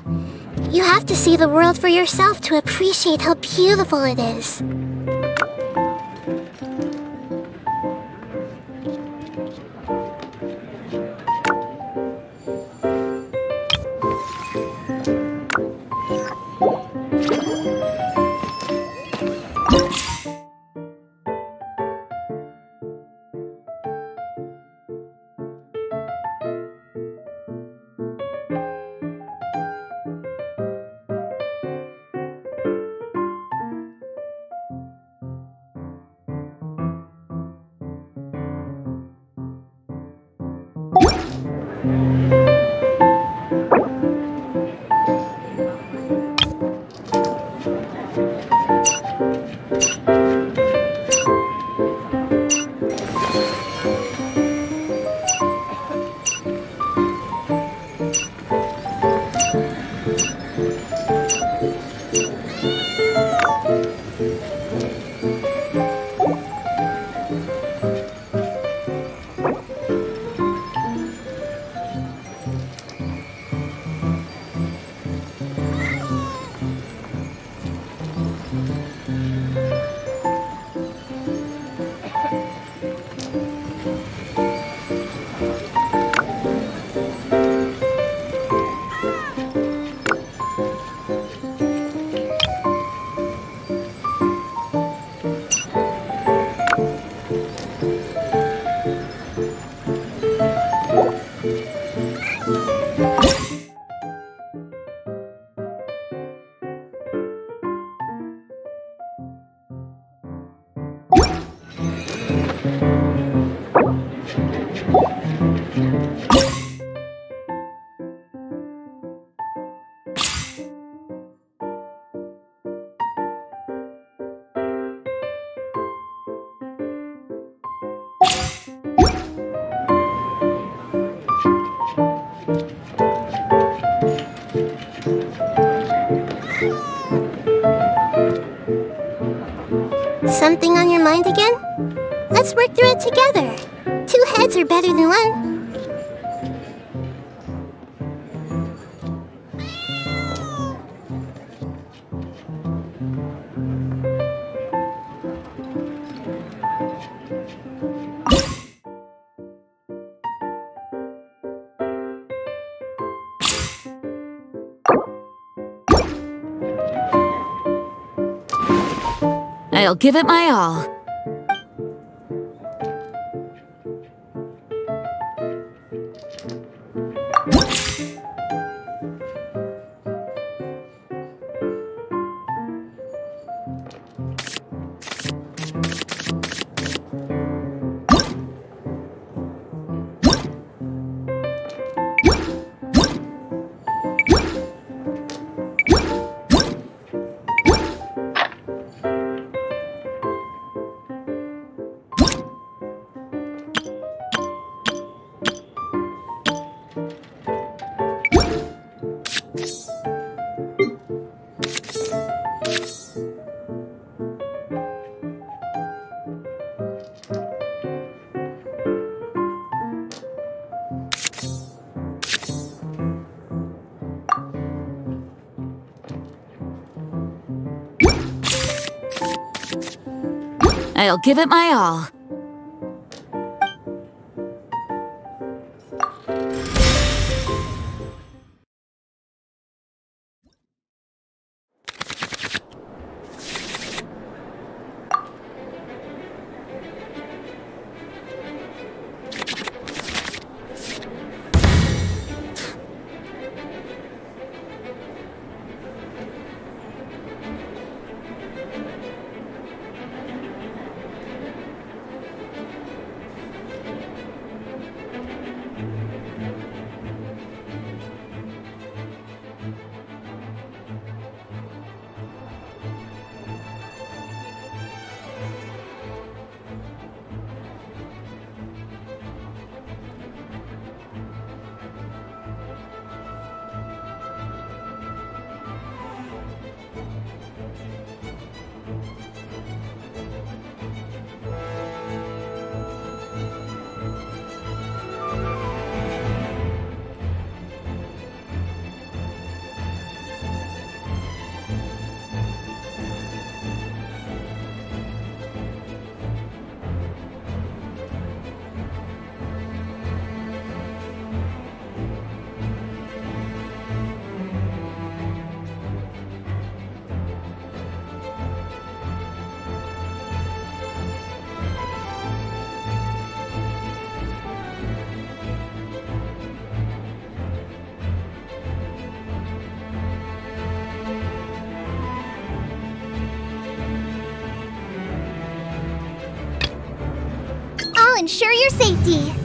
You have to see the world for yourself to appreciate how beautiful it is. Something on your mind again? Let's work through it together. Two heads are better than one. I'll give it my all. I'll give it my all. Safety.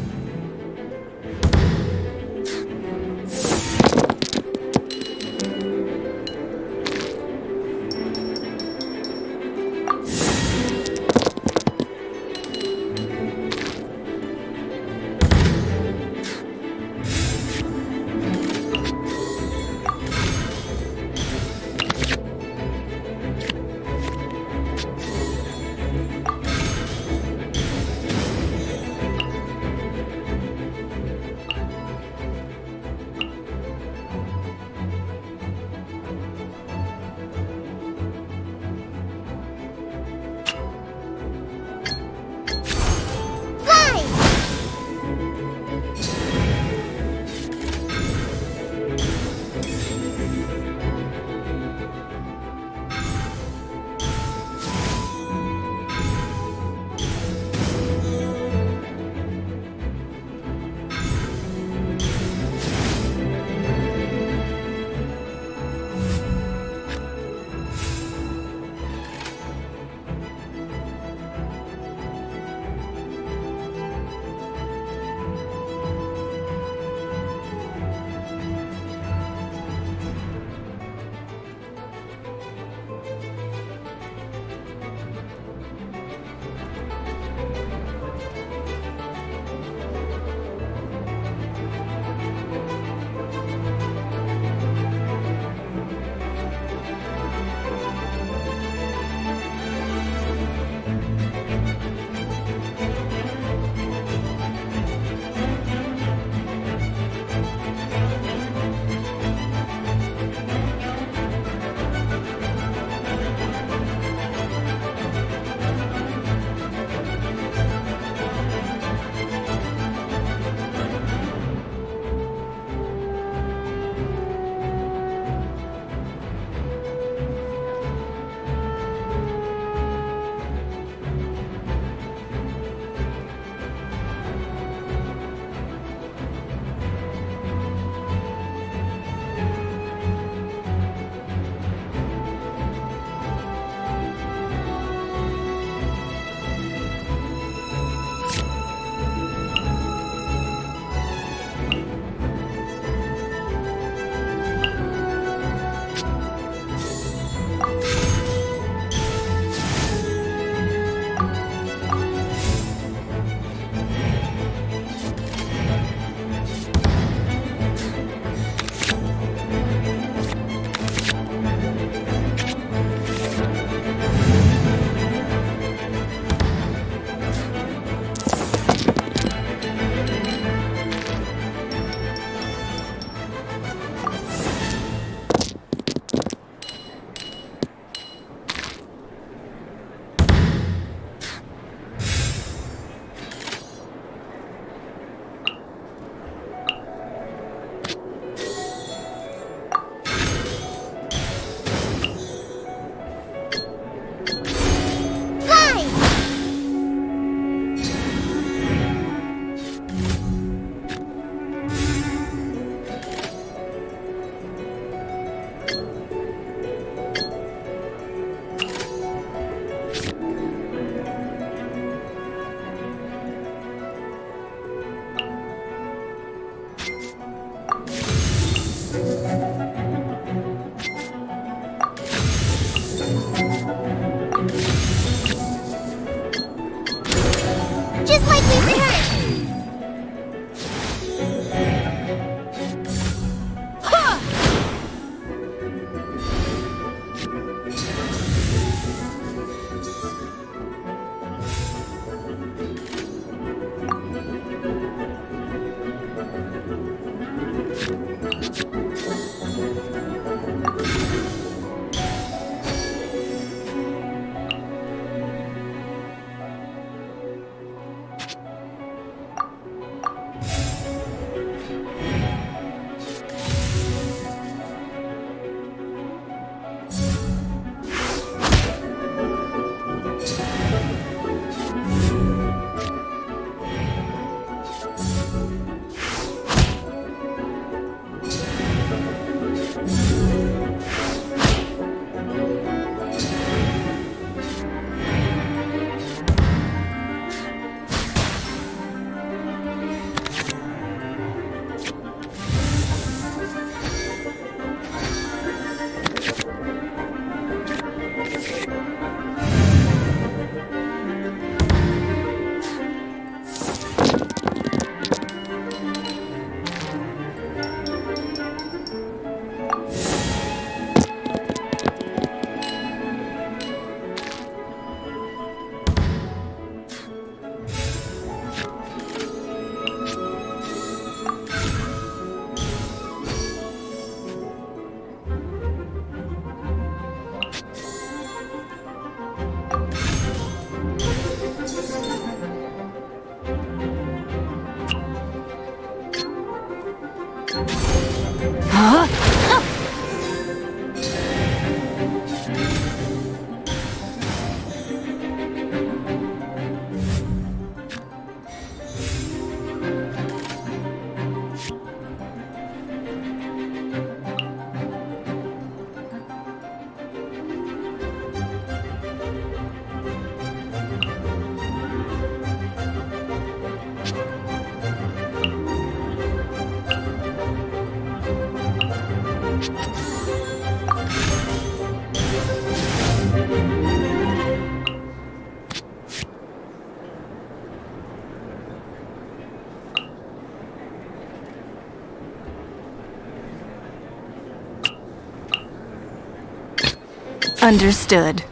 Understood.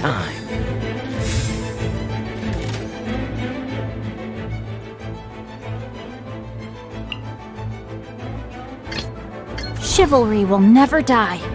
Time. Chivalry will never die.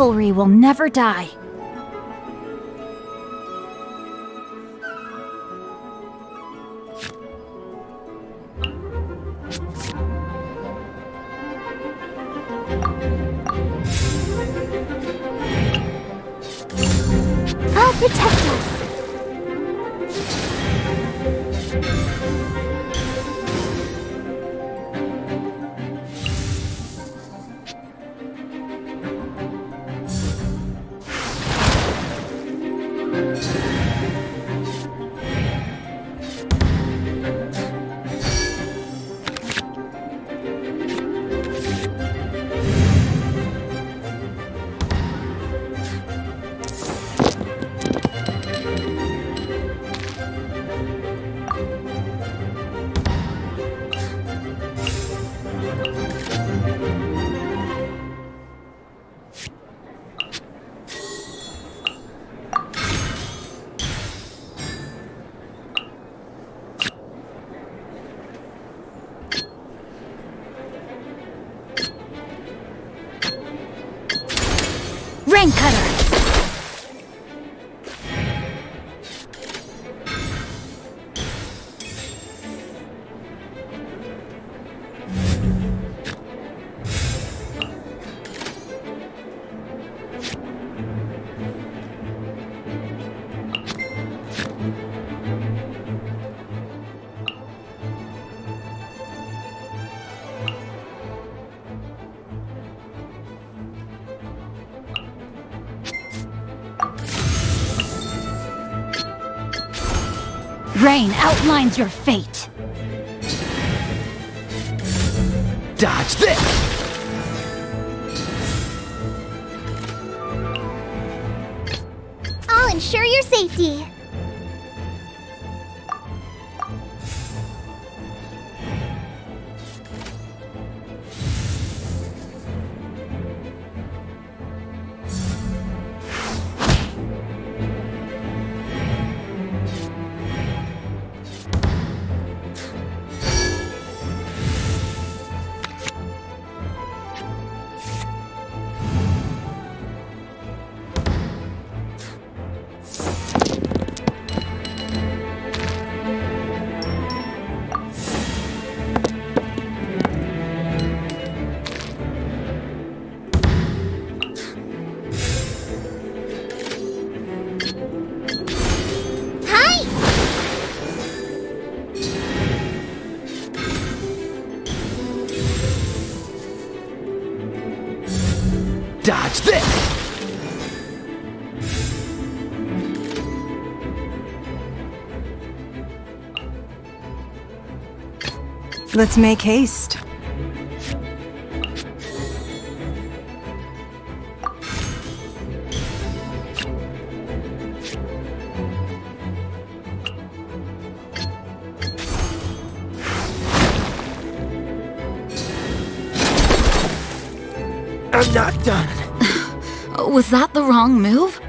Chivalry will never die. Outlines your fate. Dodge this! Let's make haste. I'm not done. Was that the wrong move?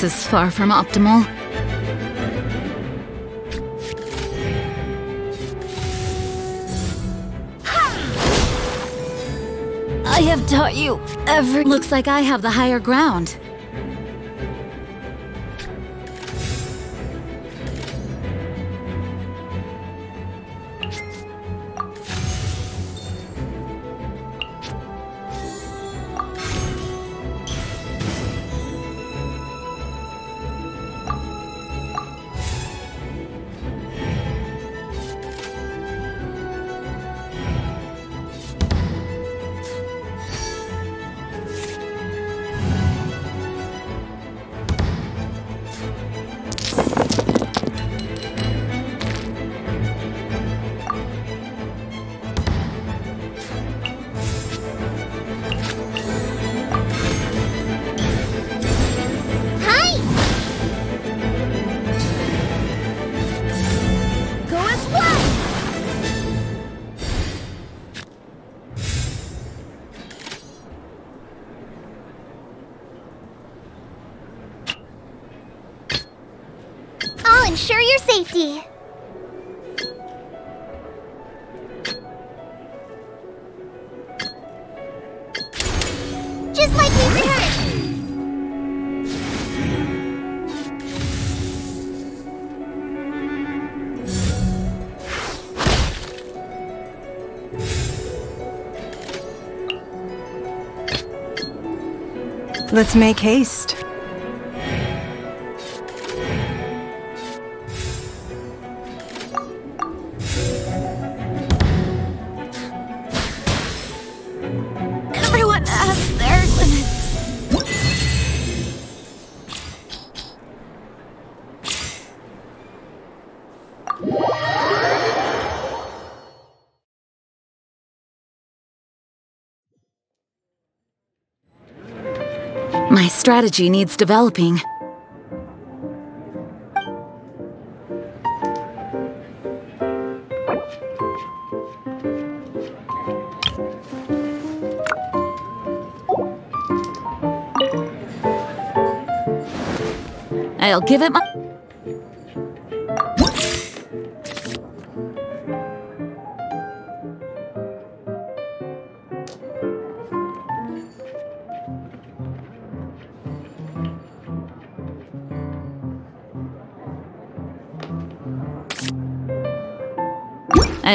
This is far from optimal. I have taught you every. Looks like I have the higher ground. Ensure. Just like we rehearsed. Let's make haste. Strategy needs developing. I'll give it my...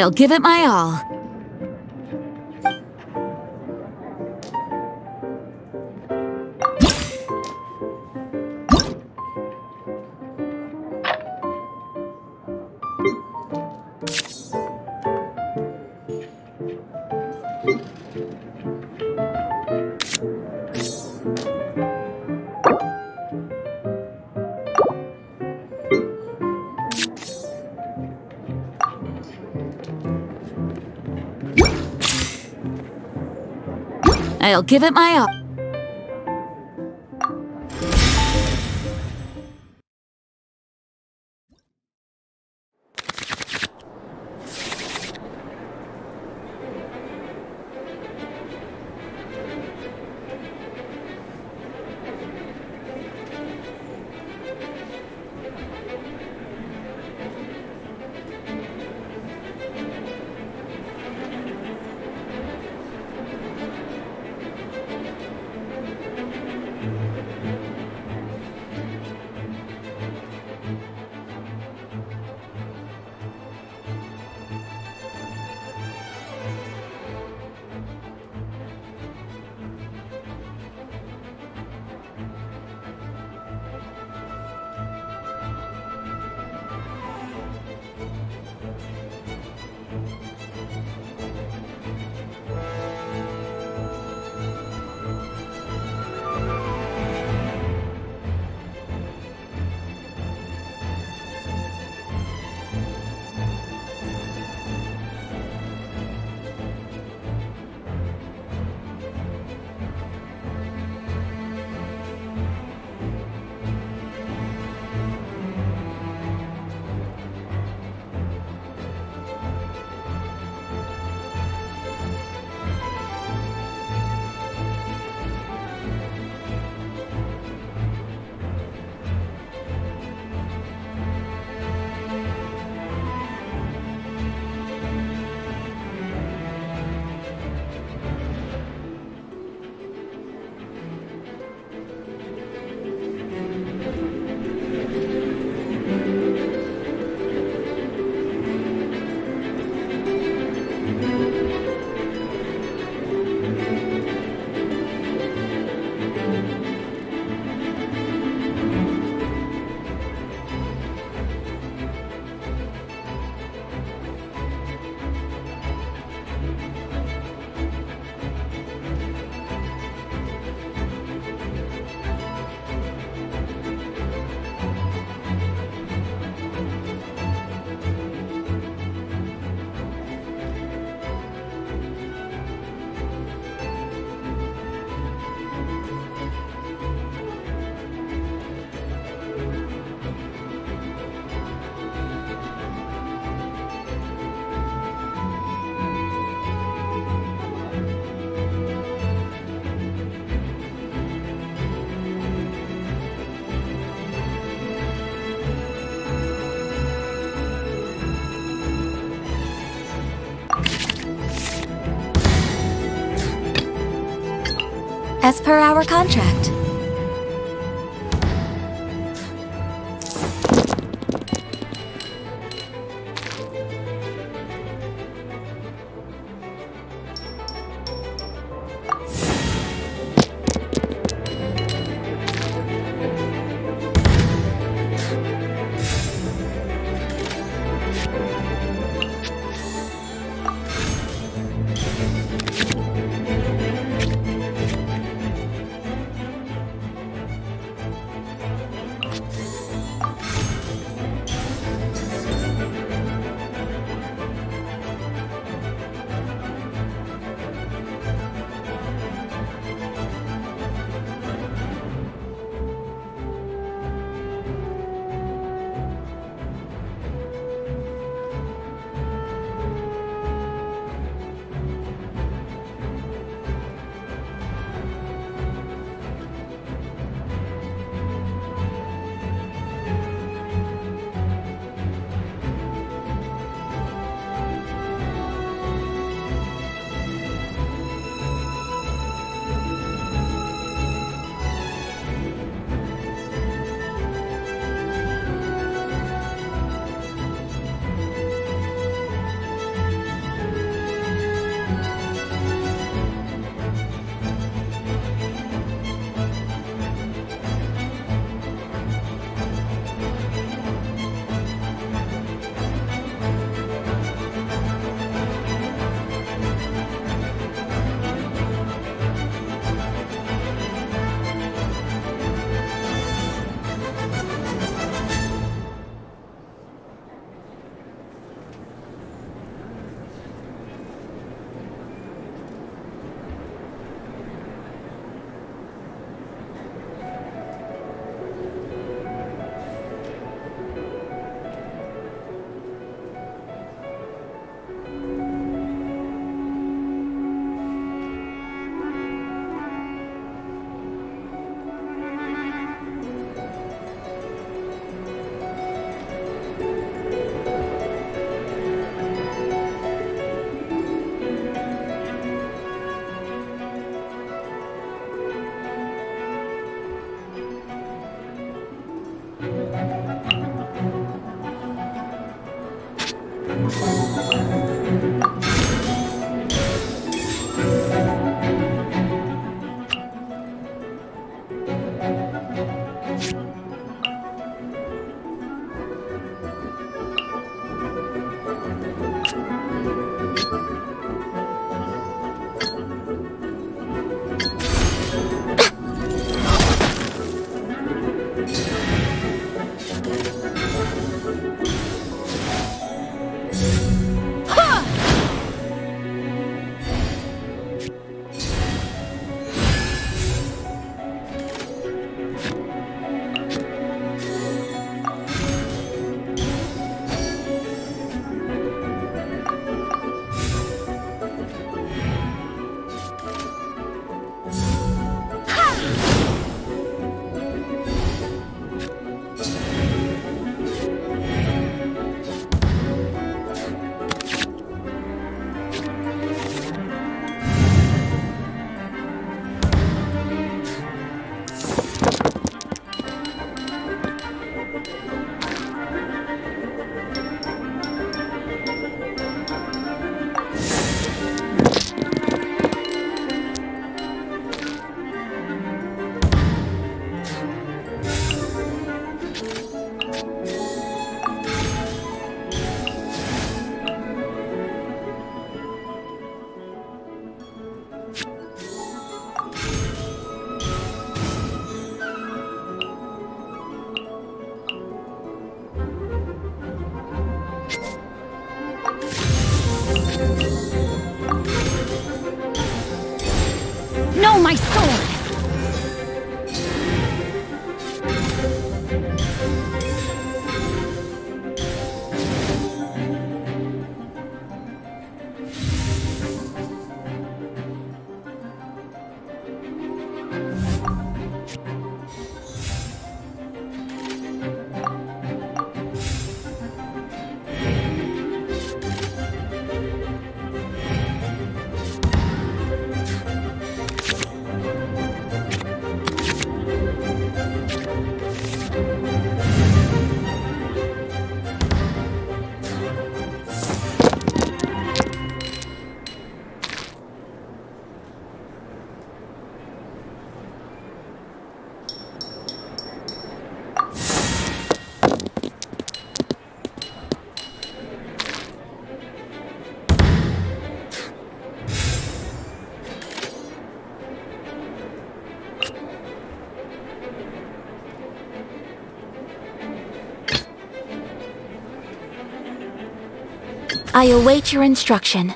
I'll give it my all. I'll give it my all. Per hour contract. I await your instruction.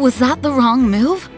Was that the wrong move?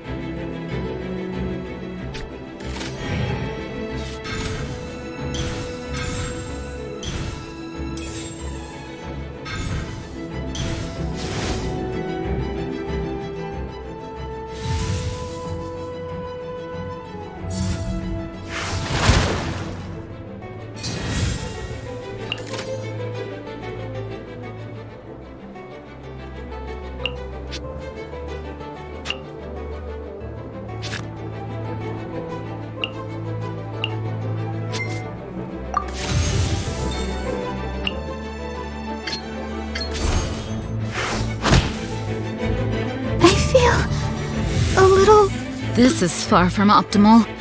This is far from optimal.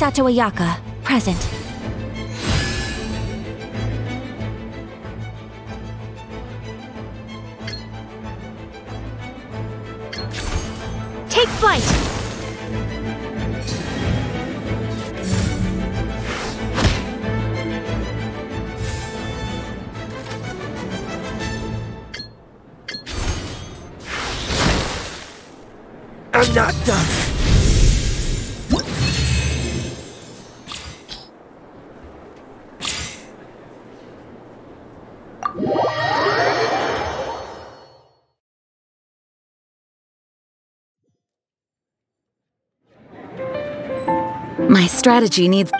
Kamisato Ayaka, present. Strategy needs.